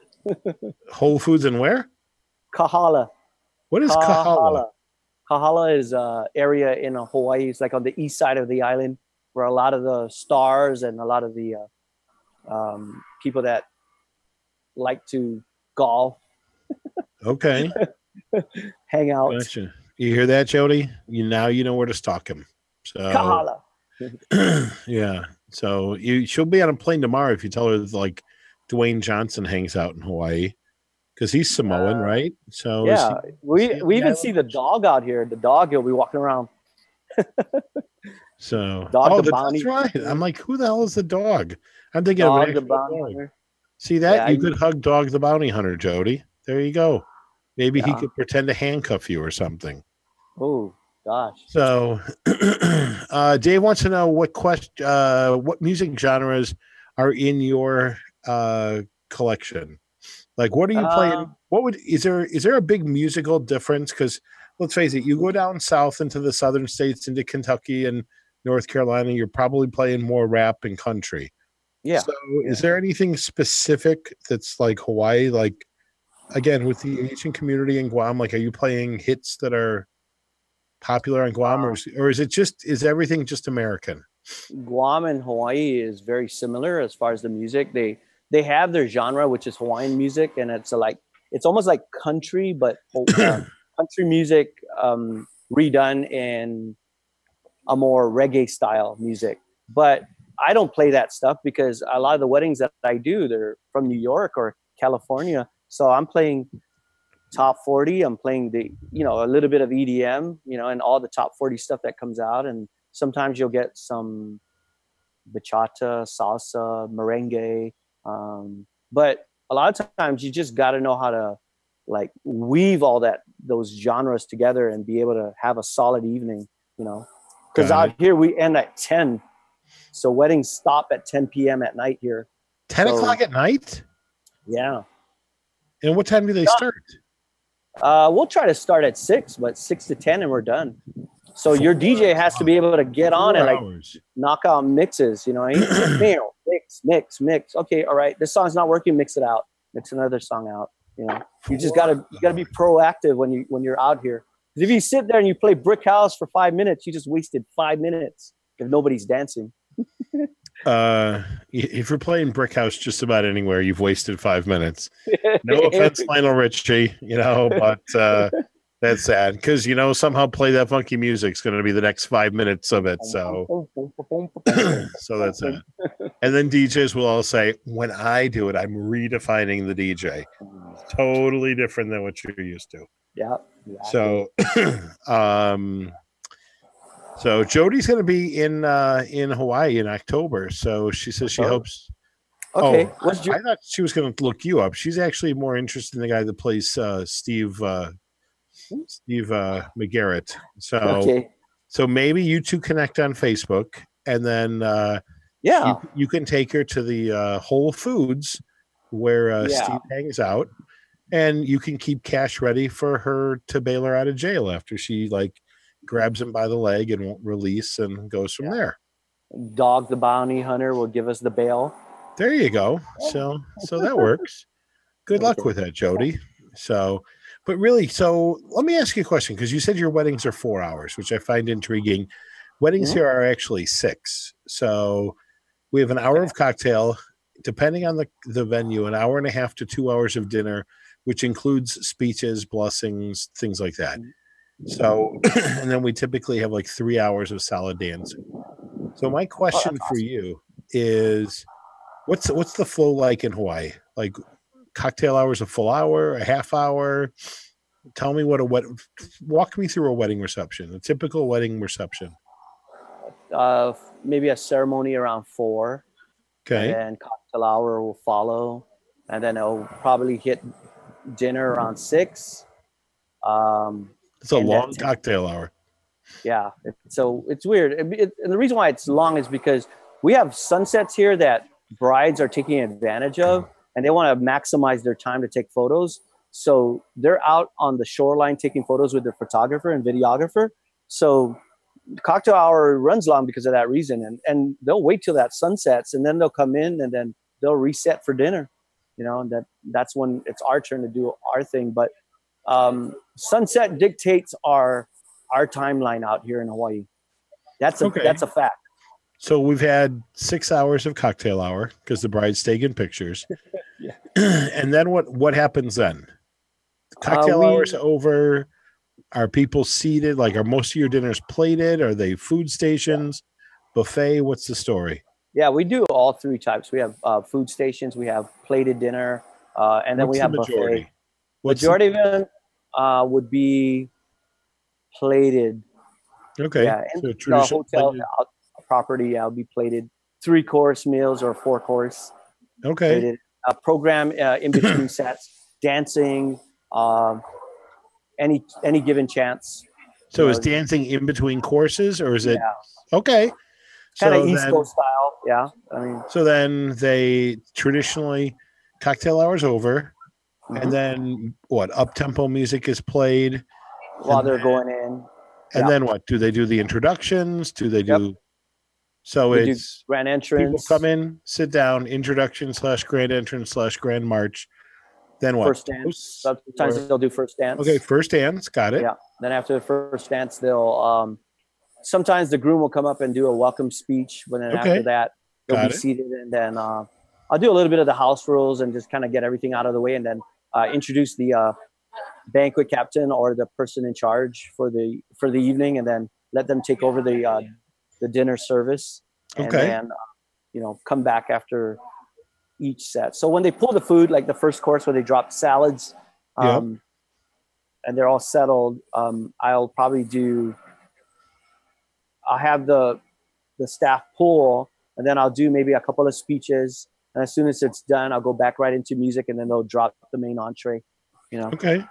Whole Foods and where? Kahala. What is Kahala? Kahala is a area in uh, Hawaii. It's like on the east side of the island where a lot of the stars and a lot of the uh, um, people that like to golf Okay, hang out. gotcha. You hear that, Jody? You now you know where to stalk him. So Kahala. yeah. So you she'll be on a plane tomorrow if you tell her that, like Dwayne Johnson hangs out in Hawaii because he's Samoan, Uh, right? So Yeah, he- we we even see the dog out here. The dog, he'll be walking around. so Dog oh, the that's right. I'm like, who the hell is the dog? I'm thinking Dog of the an bounty dog. See that Yeah, you I- could hug Dog the Bounty Hunter, Jody. There you go. Maybe he could pretend to handcuff you or something. Oh gosh. So, uh, Dave wants to know what question, uh, what music genres are in your uh, collection. Like, what are you playing? Uh, What would is there is there a big musical difference? Because let's face it, you go down south into the southern states, into Kentucky and North Carolina, you're probably playing more rap and country. Yeah. So, is there anything specific that's like Hawaii? Like, again, with the Asian community in Guam, like, are you playing hits that are popular in Guam, or or is it just is everything just American? Guam and Hawaii is very similar as far as the music. They they have their genre, which is Hawaiian music, and it's a, like it's almost like country, but uh, country music um, redone in a more reggae style music. But I don't play that stuff because a lot of the weddings that I do, they're from New York or California. So I'm playing top 40. I'm playing the, you know, a little bit of EDM, you know, and all the top 40 stuff that comes out. And sometimes you'll get some bachata, salsa, merengue. Um, but a lot of times you just got to know how to like weave all that, those genres together and be able to have a solid evening, you know, because out here we end at 10. So weddings stop at 10 p.m. at night here. Ten So- o'clock at night. Yeah. And what time do they start? Uh, we'll try to start at six, but six to 10 and we're done. So your DJ has to be able to get on and like hours. knock out mixes, you know, what I mean? Mix, mix, mix. Okay, all right, this song's not working, mix it out. Mix another song out. You know, you just gotta you gotta be proactive when you when you're out here. 'Cause if you sit there and you play Brick House for five minutes, you just wasted five minutes if nobody's dancing. Uh, if you're playing Brick House just about anywhere, you've wasted five minutes. No offense, Lionel Richie, you know, but uh, that's sad because you know somehow play that funky music is going to be the next five minutes of it. So, so that's it. And then DJs will all say, when I do it, I'm redefining the DJ. Totally different than what you're used to. Yeah. So, um, so Jody's going to be in uh, in Hawaii in October. So she says she Oh. hopes. okay. Oh, What's your I thought she was going to look you up. She's actually more interested in the guy that plays uh, Steve uh, Steve uh, McGarrett. So okay? so maybe you two connect on Facebook, and then uh, Yeah. you, you can take her to the uh, Whole Foods where uh, Yeah. Steve hangs out, and you can keep cash ready for her to bail her out of jail after she like grabs him by the leg and won't release and goes from Yeah. there. Dog the bounty hunter will give us the bail. There you go. So so that works. Good luck with that, Jody. So, but really, so let me ask you a question because you said your weddings are four hours, which I find intriguing. Weddings Mhm. here are actually six. So we have an hour of cocktail, depending on the, the venue, an hour and a half to two hours of dinner, which includes speeches, blessings, things like that. So, and then we typically have like three hours of solid dancing. So my question for you is, what's what's the flow like in Hawaii? Like cocktail hours, a full hour, a half hour? Tell me what a wed. Walk me through a wedding reception, a typical wedding reception. Uh, maybe a ceremony around four, Okay, and cocktail hour will follow, and then it'll probably hit dinner around six. Um, it's a long cocktail hour. yeah so it's weird It- it- and the reason why it's long is because we have sunsets here that brides are taking advantage of and they want to maximize their time to take photos so they're out on the shoreline taking photos with their photographer and videographer so cocktail hour runs long because of that reason and and they'll wait till that sunsets and then they'll come in and then they'll reset for dinner you know and that that's when it's our turn to do our thing but um, sunset dictates our our timeline out here in Hawaii. That's a Okay. that's a fact. So we've had six hours of cocktail hour because the bride's taking pictures. Yeah. and then what what happens then? Cocktail we- hours over. Are people seated? Like are most of your dinners plated? Are they food stations? Buffet? What's the story? Yeah, we do all three types. We have uh, food stations, we have plated dinner, uh, and then What's we the have majority? buffet. What's the- Majority of them uh, would be plated. okay. Yeah, so the traditional hotel plated- out- property I'll be plated. Three course meals or four course Okay. plated. A program uh, in between sets, dancing, um, any any given chance. So is Uh, dancing in between courses or is it Yeah. okay? Kind of So East then- Coast style. Yeah, I mean. So then they traditionally cocktail hours over, mhm. and then what? Up tempo music is played, while they're then- going in. and Yeah. then what? Do they do the introductions? Do they Yep. So We it's grand entrance. people come in, sit down, introduction slash grand entrance slash grand march. Then what? First dance. Sometimes or- they'll do first dance. okay, first dance, got it. Yeah. Then after the first dance, they'll. Um, sometimes the groom will come up and do a welcome speech. But then Okay. after that, they'll Got be it. seated, and then uh, I'll do a little bit of the house rules and just kind of get everything out of the way, and then uh, introduce the uh, banquet captain or the person in charge for the for the evening, and then let them take over the uh, the dinner service. And Okay. then, uh, you know, come back after each set. So when they pull the food, like the first course where they drop salads, um, and they're all settled, um, I'll probably do. I'll have the the staff pull, and then I'll do maybe a couple of speeches. And as soon as it's done, I'll go back right into music, and then they'll drop the main entree. You know, Okay.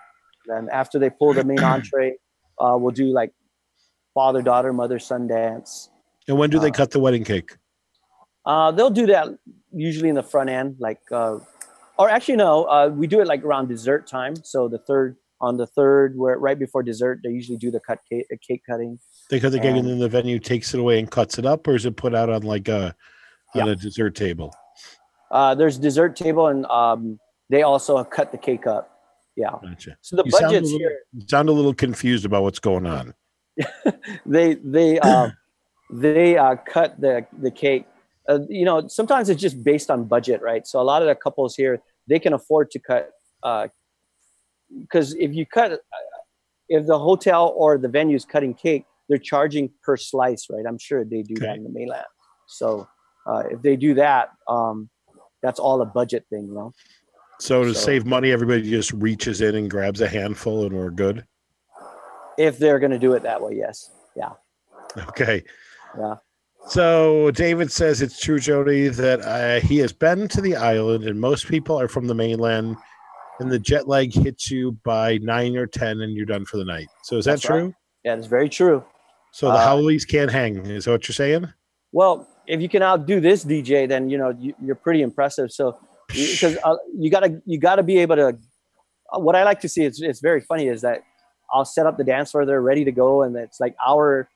then after they pull the main entree, uh, we'll do like father daughter mother son dance. And when do they Uh, cut the wedding cake? Uh, they'll do that usually in the front end, like, uh, or actually no, uh, we do it like around dessert time. So the third on the third, where right before dessert, they usually do the cut cake, uh, cake cutting. They cut the cake and and- then the venue takes it away and cuts it up, or is it put out on like a on Yeah. a dessert table? Uh, there's dessert table, and um, they also cut the cake up. Yeah. Gotcha. So the You sound a budget's little- here. Sound a little confused about what's going on. They they uh, they uh, cut the the cake. Uh, you know, sometimes it's just based on budget, right? So a lot of the couples here they can afford to cut because if you cut, uh, if the hotel or the venue is cutting cake, they're charging per slice, right? I'm sure they do Okay. that in the mainland. So uh, if they do that, um, that's all a budget thing, you know. So to So- save money, everybody just reaches in and grabs a handful, and we're good. If they're going to do it that way, yes. Yeah. Okay. Yeah. So David says it's true, Jody, that uh, he has been to the island, and most people are from the mainland, and the jet lag hits you by nine or ten, and you're done for the night. So is that That's right. true? Yeah, it's very true. So the Uh, haoles can't hang. Is that what you're saying? Well, if you can outdo this DJ, then you know you, you're pretty impressive. So because uh, you gotta you gotta be able to. uh, What I like to see is it's very funny is that I'll set up the dance floor, they're ready to go, and it's like hour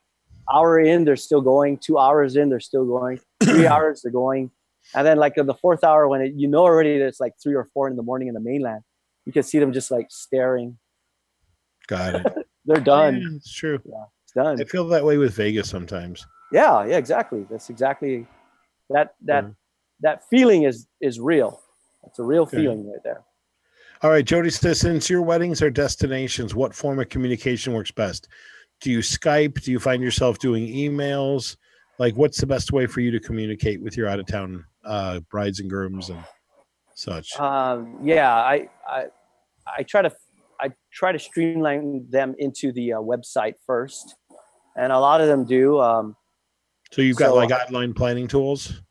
hour in they're still going, two hours in they're still going, three hours they're going, and then like in the fourth hour when it, you know already that it's like three or four in the morning in the mainland, you can see them just like staring. Got it. They're done. Yeah, it's true. It's done. I feel that way with Vegas sometimes. Yeah, yeah, exactly. That's exactly that that Yeah. that feeling is is real. It's a real Okay. feeling right there. All right, Jody says, since your weddings are destinations, what form of communication works best? Do you Skype? Do you find yourself doing emails? Like, what's the best way for you to communicate with your out of town uh, brides and grooms and such? Um, yeah, I, I I try to I try to streamline them into the uh, website first, and a lot of them do. Um, so you've got so- like online planning tools?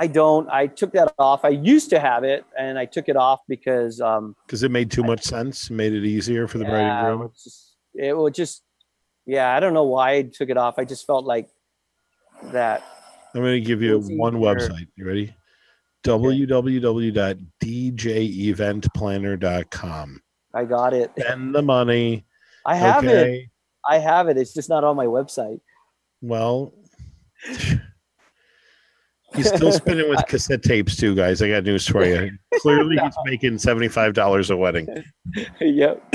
I don't. I took that off. I used to have it, and I took it off because um, Because it made too much sense, made it easier for the bride yeah, and it groom. was just it would just yeah. I don't know why I took it off. I just felt like that. I'm going to give you one website. You ready? www.djeventplanner.com. I got it. Spend the money. I have it. okay? I have it. It's just not on my website. Well, he's still spinning with cassette tapes too, guys. I got news for you. Clearly, he's making seventy-five dollars a wedding. yep.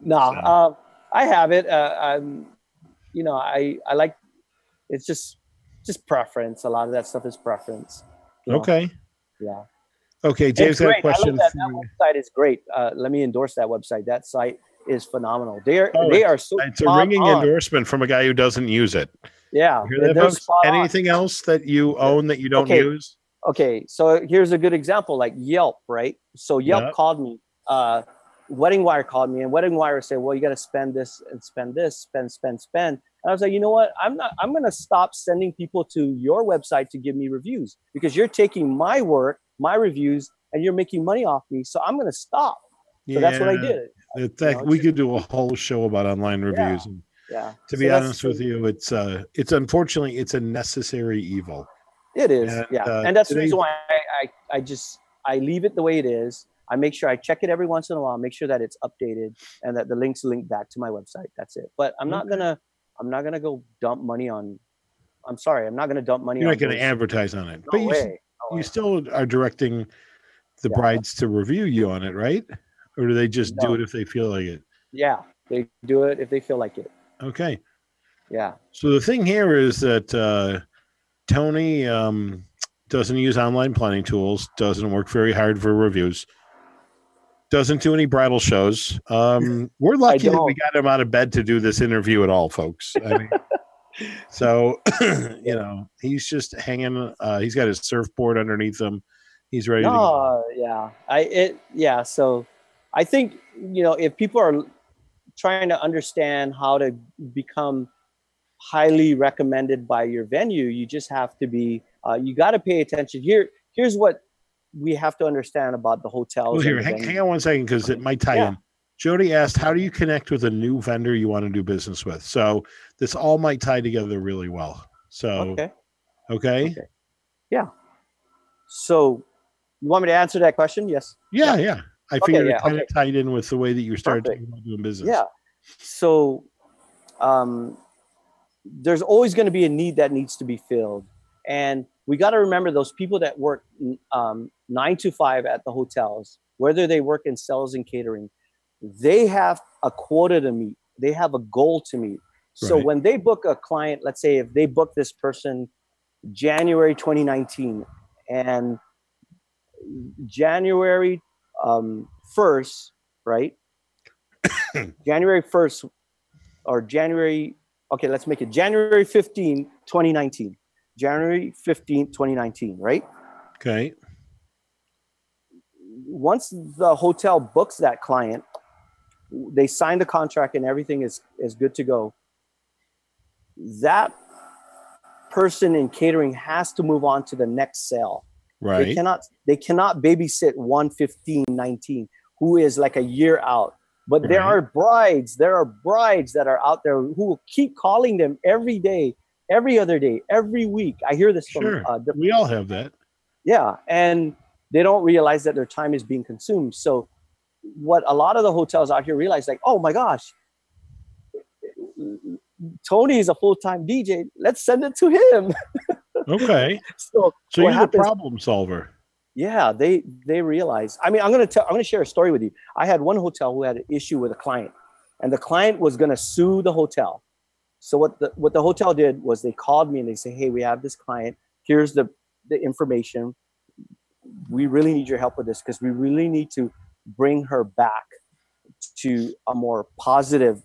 no, So. um, I have it. Uh, I'm, you know, I I like. It's just just preference. A lot of that stuff is preference. you know? Okay. Yeah. Okay. Dave's got a question. that. that website is great. Uh, let me endorse that website. That site is phenomenal. They are Oh, they are so. It's a ringing on. endorsement from a guy who doesn't use it. Yeah. You hear they're- that, they're folks? spot on. Anything else that you own that you don't Okay. use? okay so here's a good example like yelp right so yelp Yeah. called me uh wedding wire called me and wedding wire said well you got to spend this and spend this spend spend spend and i was like you know what i'm not i'm going to stop sending people to your website to give me reviews because you're taking my work my reviews and you're making money off me so i'm going to stop so that's what i Yeah. did fact, know, we could do a whole show about online reviews. And yeah to be that's- honest with you, it's uh, it's unfortunately it's a necessary evil. It is, And, yeah, uh, and that's the reason why I, I, I just I leave it the way it is. I make sure I check it every once in a while, make sure that it's updated and that the links link back to my website. That's it. But I'm not gonna I'm not gonna go dump money on. I'm sorry, I'm not gonna dump money. You're on not going to those- advertise on it, No but you, way. no you way. still are directing the Yeah. brides to review you on it, right? Or do they just do it if they feel like it? Yeah, they do it if they feel like it. Okay. Yeah, So the thing here is that uh, Tony um, doesn't use online planning tools, doesn't work very hard for reviews, doesn't do any bridal shows. Um, we're lucky that we got him out of bed to do this interview at all, folks. I mean, so you know, he's just hanging. Uh, he's got his surfboard underneath him. He's ready to go. no, yeah, I it yeah. So I think you know if people are trying to understand how to become highly recommended by your venue you just have to be uh, you got to pay attention here here's what we have to understand about the hotels Well, here, hang, hang on one second because it might tie Yeah. in. Jody asked, "How do you connect with a new vendor you want to do business with?" So this all might tie together really well. So okay okay, Okay. so you want me to answer that question yes yeah, yeah. I Okay, figured yeah, it kind okay. of tied in with the way that you started about doing business. yeah so um, there's always going to be a need that needs to be filled and we got to remember those people that work um, nine to five at the hotels whether they work in sales and catering they have a quota to meet they have a goal to meet so Right. when they book a client let's say if they book this person january 2019 and january um, 1st right January 1st or January, okay, let's make it January 15, 2019. January 15th, 2019, right? Okay. Once the hotel books that client, they sign the contract and everything is, is good to go. That person in catering has to move on to the next sale. Right. They cannot they cannot babysit 115, 19, who is like a year out. But there Right. are brides, there are brides that are out there who will keep calling them every day, every other day, every week. I hear this from Sure. uh, different We all have that. yeah, and they don't realize that their time is being consumed. So, what a lot of the hotels out here realize, like, oh my gosh, Tony is a full time DJ. Let's send it to him. Okay. so, So you're happens- the problem solver. yeah, they they realize. I mean, I'm gonna tell. I'm gonna share a story with you. I had one hotel who had an issue with a client, and the client was gonna sue the hotel. So what the what the hotel did was they called me and they say, "Hey, we have this client. Here's the the information. We really need your help with this because we really need to bring her back to a more positive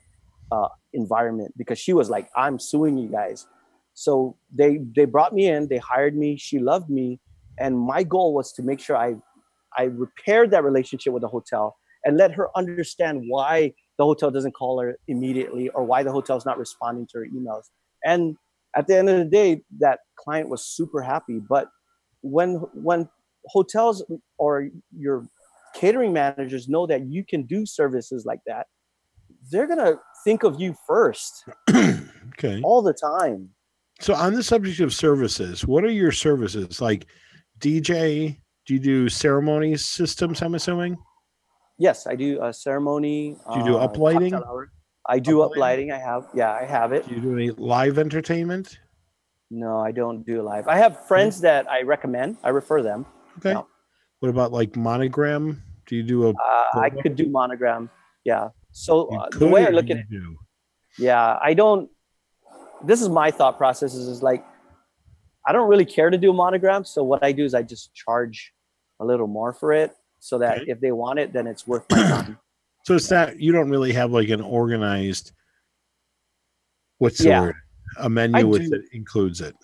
uh, environment because she was like, I'm suing you guys. So they they brought me in. They hired me. She loved me and my goal was to make sure I I repaired that relationship with the hotel and let her understand why the hotel doesn't call her immediately or why the hotel's not responding to her emails. And at the end of the day, that client was super happy. But when when hotels or your catering managers know that you can do services like that, they're gonna think of you first okay. all the time. So on the subject of services, what are your services? Like DJ, do you do ceremony systems, I'm assuming? Yes, I do a ceremony. Do you do uh, uplighting? I do Uplighting? uplighting. I have, yeah, I have it. Do you do any live entertainment? No, I don't do live. I have friends that I recommend. I refer them. Okay. No. What about like monogram? Do you do a Uh, I could do monogram. Yeah. So uh, the way I look at it, do? yeah, I don't. This is my thought process. Is, is like, I don't really care to do a monogram. So what I do is I just charge a little more for it, so that Okay. if they want it, then it's worth my time. So it's not you don't really have like an organized what's the word? A menu with it includes it.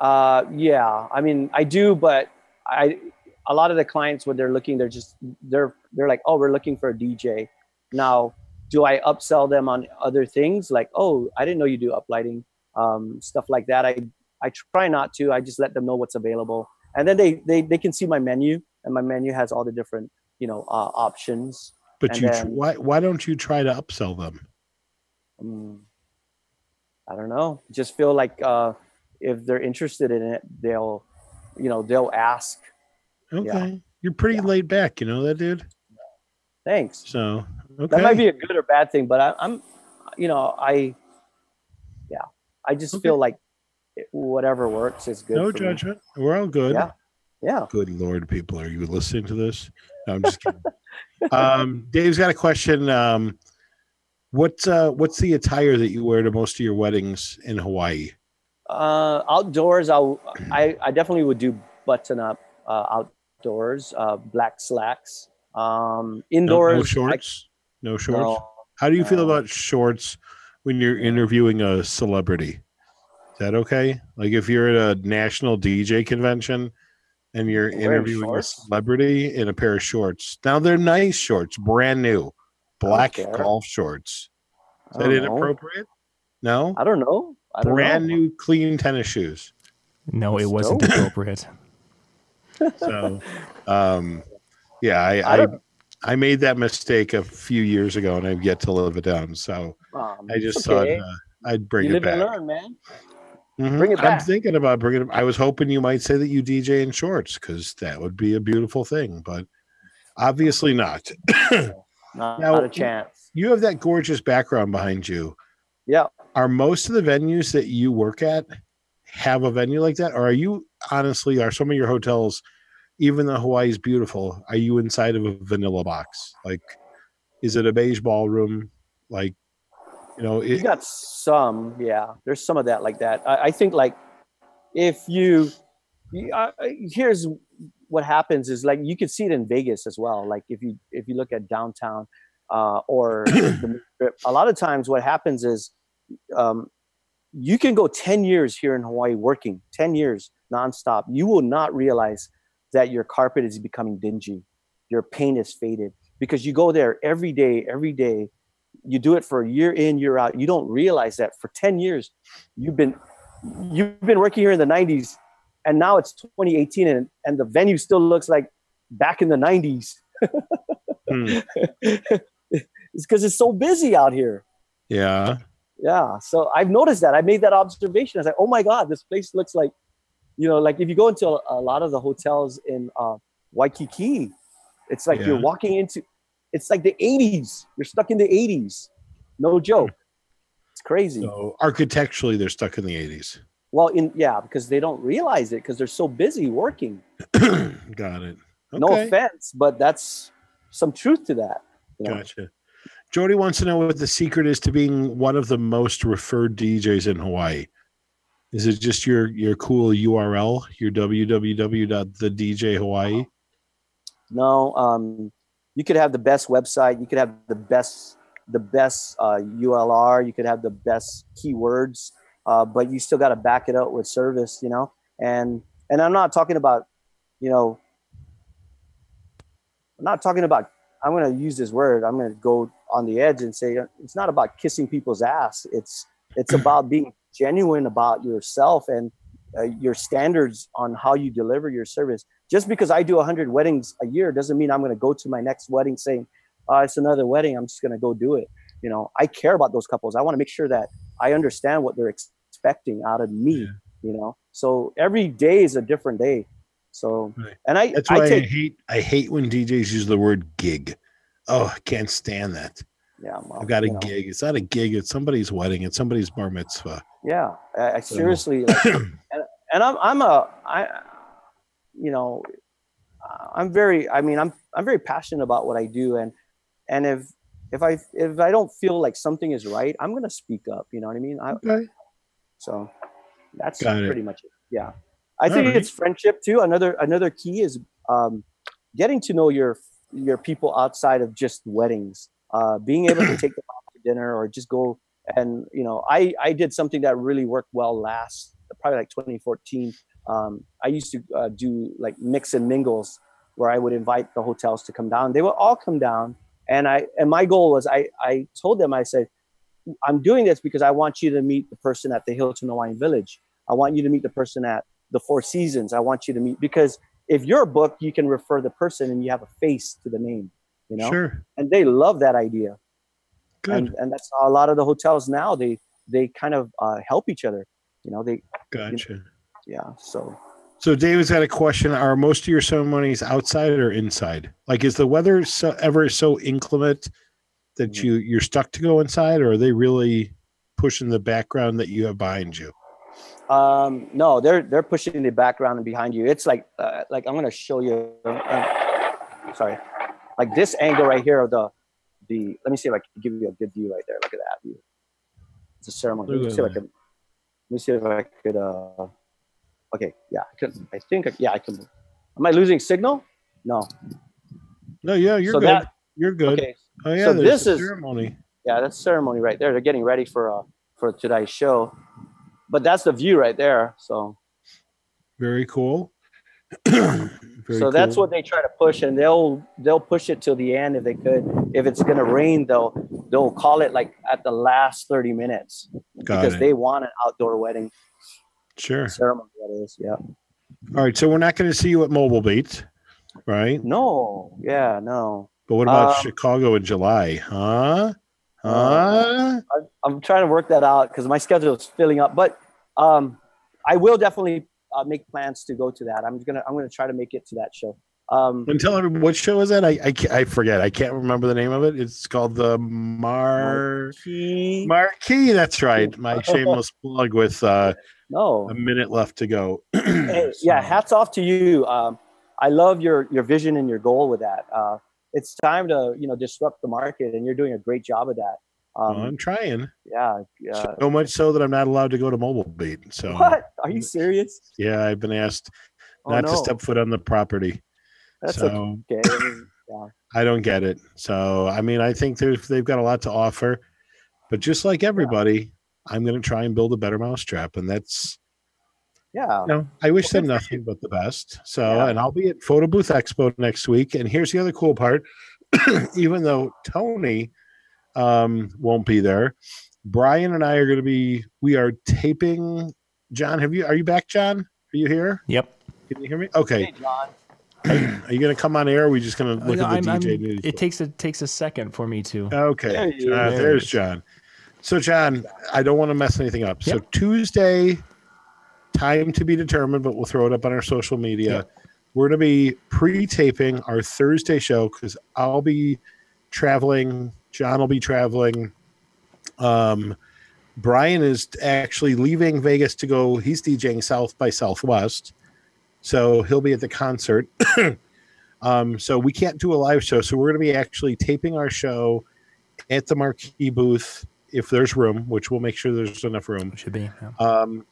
Uh, yeah, I mean, I do, but I a lot of the clients when they're looking, they're just they're they're like, oh, we're looking for a DJ. Now, do I upsell them on other things like, oh, I didn't know you do uplighting, um, stuff like that. I I try not to. I just let them know what's available, and then they they they can see my menu, and my menu has all the different you know uh, options. But And you then- why why don't you try to upsell them? Um, I don't know. Just feel like uh, if they're interested in it, they'll you know they'll ask. Okay. You're pretty Yeah. laid back, you know that dude? Thanks. So okay. that might be a good or bad thing but I, i'm you know i yeah i just Okay. feel like whatever works is good no for me. judgment. We're all good. Yeah. Yeah Good Lord, people, are you listening to this? No, I'm just kidding. um, Dave's got a question. Um, what's uh, what's the attire that you wear to most of your weddings in Hawaii? uh outdoors i'll i i definitely would do button up uh outdoors uh black slacks um indoors no I- shorts. No shorts. no, How do you feel about shorts when you're interviewing a celebrity? Is that okay? Like if you're at a national DJ convention and you're Wearing interviewing shorts? a celebrity in a pair of shorts. Now they're nice shorts, brand new, black care. golf shorts. Is that don't know. inappropriate? No. i don't know i don't Brand know new, clean tennis shoes. No, it That's wasn't dope. appropriate. So, um, yeah, I, I I, I made that mistake a few years ago, and I've yet to live it down. So um, I just okay. thought uh, I'd bring you it live and back. learn man Mhm. Bring it I'm thinking about bringing it. I was hoping you might say that you DJ in shorts because that would be a beautiful thing, but obviously not. not, Now- not a chance you have that gorgeous background behind you. yeah Are most of the venues that you work at have a venue like that, or are you honestly? Are some of your hotels, even though Hawaii's beautiful, are you inside of a vanilla box? Like, is it a beige ballroom? Like, you know, you got some yeah there's some of that like that i, I think like if you, uh, here's what happens is like you can see it in vegas as well like if you if you look at downtown uh, or the, a lot of times what happens is um, you can go 10 years here in Hawaii working 10 years nonstop. You will not realize that your carpet is becoming dingy, your paint is faded because you go there every day, every day. You do it for a year in, year out. You don't realize that for 10 years you've been you've been working here in the 90s and now it's 2018 and, and the venue still looks like back in the 90s. Hmm. it's because it's so busy out here. Yeah. Yeah. So I've noticed that. I made that observation. I was like, oh my God, this place looks like, you know, like if you go into a, a lot of the hotels in uh, Waikiki, it's like you're walking into, it's like the 80s. You're stuck in the 80s. No joke. It's crazy. So architecturally, they're stuck in the 80s. Well, in yeah, because they don't realize it because they're so busy working. Got it. No offense, but that's some truth to that. You know? Gotcha. Jody wants to know what the secret is to being one of the most referred DJs in Hawaii. Is it just your your cool URL, your www.thedjhawaii? No, um, you could have the best website. You could have the best the best uh, ULR. You could have the best keywords, uh, but you still got to back it up with service. You know, and and I'm not talking about, you know, I'm not talking about. I'm going to use this word. I'm going to go on the edge and say it's not about kissing people's ass. It's it's about being genuine about yourself and uh, your standards on how you deliver your service just because I do 100 weddings a year doesn't mean I'm going to go to my next wedding saying, oh, it's another wedding. I'm just going to go do it. You know, I care about those couples. I want to make sure that I understand what they're ex- expecting out of me, Yeah. you know? So every day is a different day. So, Right. and I, That's why I I, hate I hate when DJs use the word gig. Oh, I can't stand that. yeah, well, I've got a know, gig. It's not a gig. It's somebody's wedding. It's somebody's bar mitzvah. Yeah. I, I seriously, like, and, and I'm, I'm a, I, you know, I'm very, I mean, I'm, I'm very passionate about what I do. And, and if, if I, if I don't feel like something is right, I'm going to speak up. You know what I mean? I, Okay. So that's Got it. pretty much it. Yeah. I think Alright. it's friendship too. Another another key is um, getting to know your your people outside of just weddings. Uh, being able to take them out to dinner or just go and you know I I did something that really worked well last probably like 2014. Um, I used to uh, do like mix and mingles where I would invite the hotels to come down. They would all come down, and I and my goal was I I told them I said I'm doing this because I want you to meet the person at the Hilton Hawaiian Village. I want you to meet the person at the Four Seasons. I want you to meet because if you're booked, you can refer the person and you have a face to the name, you know. Sure. And they love that idea, Good. and and that's a lot of the hotels now they they kind of uh, help each other, you know. They gotcha. Yeah. So So David's got a question. Are most of your ceremonies outside or inside? Like is the weather so ever so inclement that Mhm. you you're stuck to go inside or are they really pushing the background that you have behind you? Um, no, they're they're pushing the background and behind you. It's like uh, like I'm gonna show you. Uh, sorry, like this angle right here of the the. Let me see if I can give you a good view right there. Look at that view. It's a ceremony. Let me see if I can. Let me see if I could. Uh, okay, yeah, I could. I think. Yeah, I can. Am I losing signal? No. No, yeah, you're so good. that you're good. okay. Oh yeah, so this is- ceremony. Yeah, that's ceremony right there. They're getting ready for uh for today's show, but that's the view right there. So Very cool. Very so that's what they try to push and they'll they'll push it till the end if they could if it's going to rain they'll they'll call it like at the last 30 minutes got because it. they want an outdoor wedding sure. ceremony that is yeah All right, so we're not going to see you at Mobile Beat, right? no yeah no But what about Um, Chicago in July? Huh? Huh? I, i'm trying to work that out because my schedule is filling up but um i will definitely uh, make plans to go to that i'm gonna i'm gonna try to make it to that show um And tell everyone what show is that? I, I I forget. I can't remember the name of it. It's called the Mar Marquee- Marquee. That's right. My shameless plug with uh, no a minute left to go. hey, yeah, hats off to you. Um, I love your your vision and your goal with that. Uh, it's time to you know disrupt the market, and you're doing a great job of that. Um, I'm trying. yeah, yeah. So much so that I'm not allowed to go to Mobile Beat. So What? Are you serious? yeah, I've been asked Oh, not no. to step foot on the property. That's so okay. I yeah. I don't get it. So I mean, I think they've they've got a lot to offer, but just like everybody, I'm going to try and build a better mousetrap, and that's Yeah. you know, I wish Well, them nothing but the best. So, Yeah. and I'll be at Photo Booth Expo next week. And here's the other cool part: even though Tony um, won't be there, Brian and I are going to be. We are taping. John, have you? Are you back, John? Are you here? Yep. Can you hear me? Okay. Hey, John. Are you going to come on air? Or are we just going to look No, at the I'm- DJ I'm- news? it takes a takes a second for me to. Okay, There you uh, there's John. So, John, I don't want to mess anything up. So, Tuesday, time to be determined, but we'll throw it up on our social media. Yep. We're going to be pre taping our Thursday show because I'll be traveling. John will be traveling. Um, Brian is actually leaving Vegas to go. He's DJing South by Southwest. So, he'll be at the concert. um, so, we can't do a live show. So, we're going to be actually taping our show at the marquee booth if there's room, which we'll make sure there's enough room. Should be yeah. Um,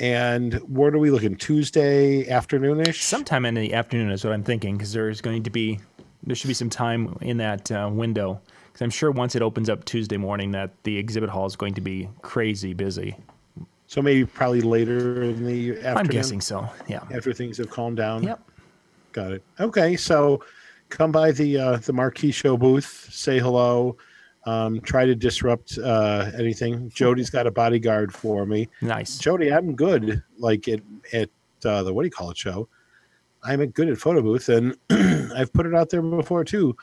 and what are we looking? Tuesday afternoonish. sometime in the afternoon is what I'm thinking because there's going to be there should be some time in that uh, window because I'm sure once it opens up Tuesday morning that the exhibit hall is going to be crazy busy. So maybe probably later in the afternoon. I'm guessing so. Yeah. after things have calmed down. Yep. Got it. Okay, so come by the uh, the marquee show booth, say hello. Um, try to disrupt uh, anything. Jody's got a bodyguard for me. Nice. Jody, I'm good. Like at at uh, the what do you call it show? I'm a good at photo booth, and I've put it out there before too.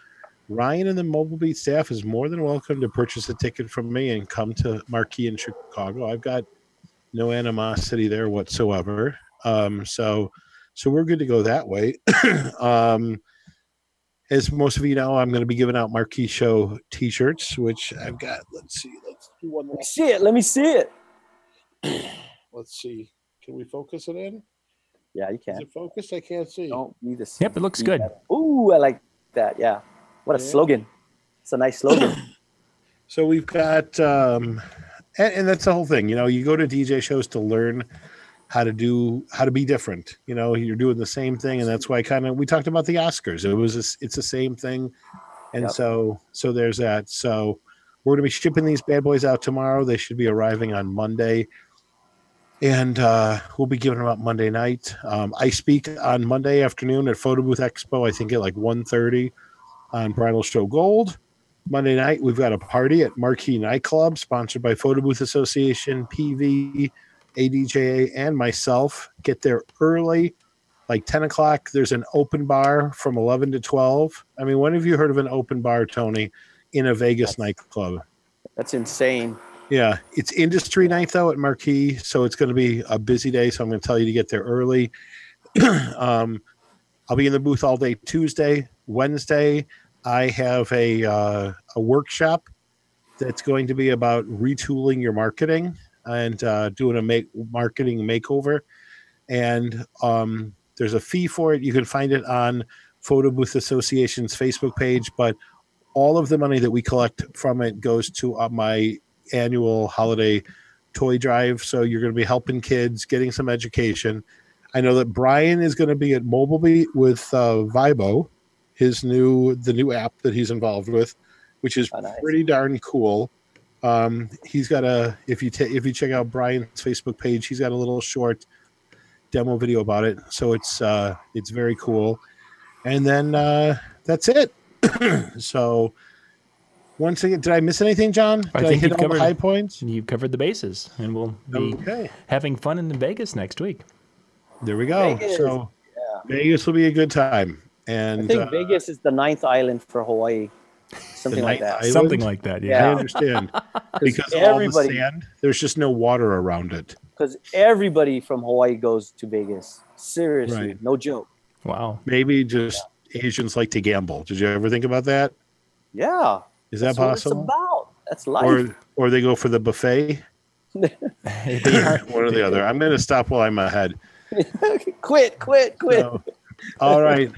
Ryan and the Mobile Beat staff is more than welcome to purchase a ticket from me and come to Marquee in Chicago. I've got no animosity there whatsoever. Um, so, so we're good to go that way. um, as most of you know, I'm going to be giving out Marquee Show T-shirts, which I've got. Let's see. Let's do one. Let me see it. Let me see it. Let's see. Can we focus it in? Yeah, you can. Is it focused? I can't see. Don't need to. Yep, it looks good. Ooh, I like that. Yeah. What a Yeah. slogan. It's a nice slogan. So we've got, um, and, and that's the whole thing. You know, you go to DJ shows to learn how to do how to be different. You know, you're doing the same thing, and that's why kind of we talked about the Oscars. It was a, it's the same thing, and Yep. so so there's that. So we're going to be shipping these bad boys out tomorrow. They should be arriving on Monday. And uh, we'll be giving them out Monday night. Um, I speak on Monday afternoon at Photo Booth Expo. I think at like 1.30 on Bridal Show Gold. Monday night, we've got a party at Marquee Nightclub, sponsored by Photo Booth Association, PV, ADJA, and myself. Get there early, like 10 o'clock. There's an open bar from 11 to 12. I mean, when have you heard of an open bar, Tony, in a Vegas nightclub? That's insane. Yeah, it's industry night though at Marquee, so it's going to be a busy day. So I'm going to tell you to get there early. um, I'll be in the booth all day Tuesday, Wednesday. I have a uh, a workshop that's going to be about retooling your marketing and uh, doing a make marketing makeover. And um, there's a fee for it. You can find it on Photo Booth Association's Facebook page, but all of the money that we collect from it goes to uh, my annual holiday toy drive. So you're going to be helping kids, getting some education. I know that Brian is going to be at Mobile Beat with uh, Vibo, his new the new app that he's involved with, which is Oh, nice. pretty darn cool. Um, he's got a if you ta if you check out Brian's Facebook page, he's got a little short demo video about it. So it's uh, it's very cool. And then uh, that's it. so once again, did I miss anything, John? Did I I, think hit you've all the covered- high points? You've covered the bases, and we'll be Okay, having fun in Vegas next week. there we go. Vegas. So Vegas will be a good time. And I think uh, Vegas is the ninth island for Hawaii. Something like that. island? Something like that. I Yeah. I understand because all the sand, there's just no water around it. because everybody from Hawaii goes to Vegas. Seriously, Right. no joke. Wow. Maybe just Asians like to gamble. Did you ever think about that? Yeah, Is that that's what it's possible? about. That's life. Or or they go for the buffet? One or the other. I'm going to stop while I'm ahead. quit, quit, quit. So, all right.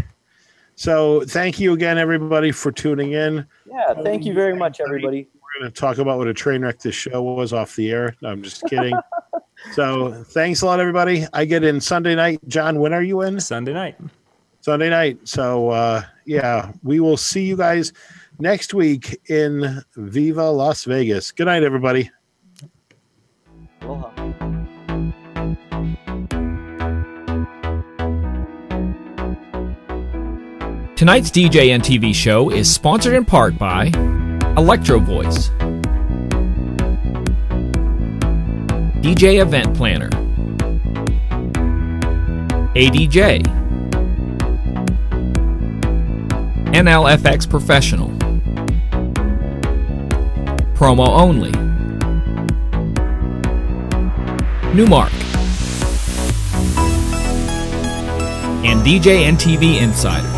So thank you again, everybody, for tuning in. Yeah, thank you very much, everybody. We're going to talk about what a train wreck this show was off the air. No, I'm just kidding. so thanks a lot, everybody. I get in Sunday night. John, when are you in? Sunday night. Sunday night. So uh, yeah, we will see you guys next week in Viva Las Vegas. Good night, everybody. Tonight's DJ and TV show is sponsored in part by Electro Voice, DJ Event Planner, ADJ, NLFX Professional, Promo Only, Numark, and DJ and TV Insider.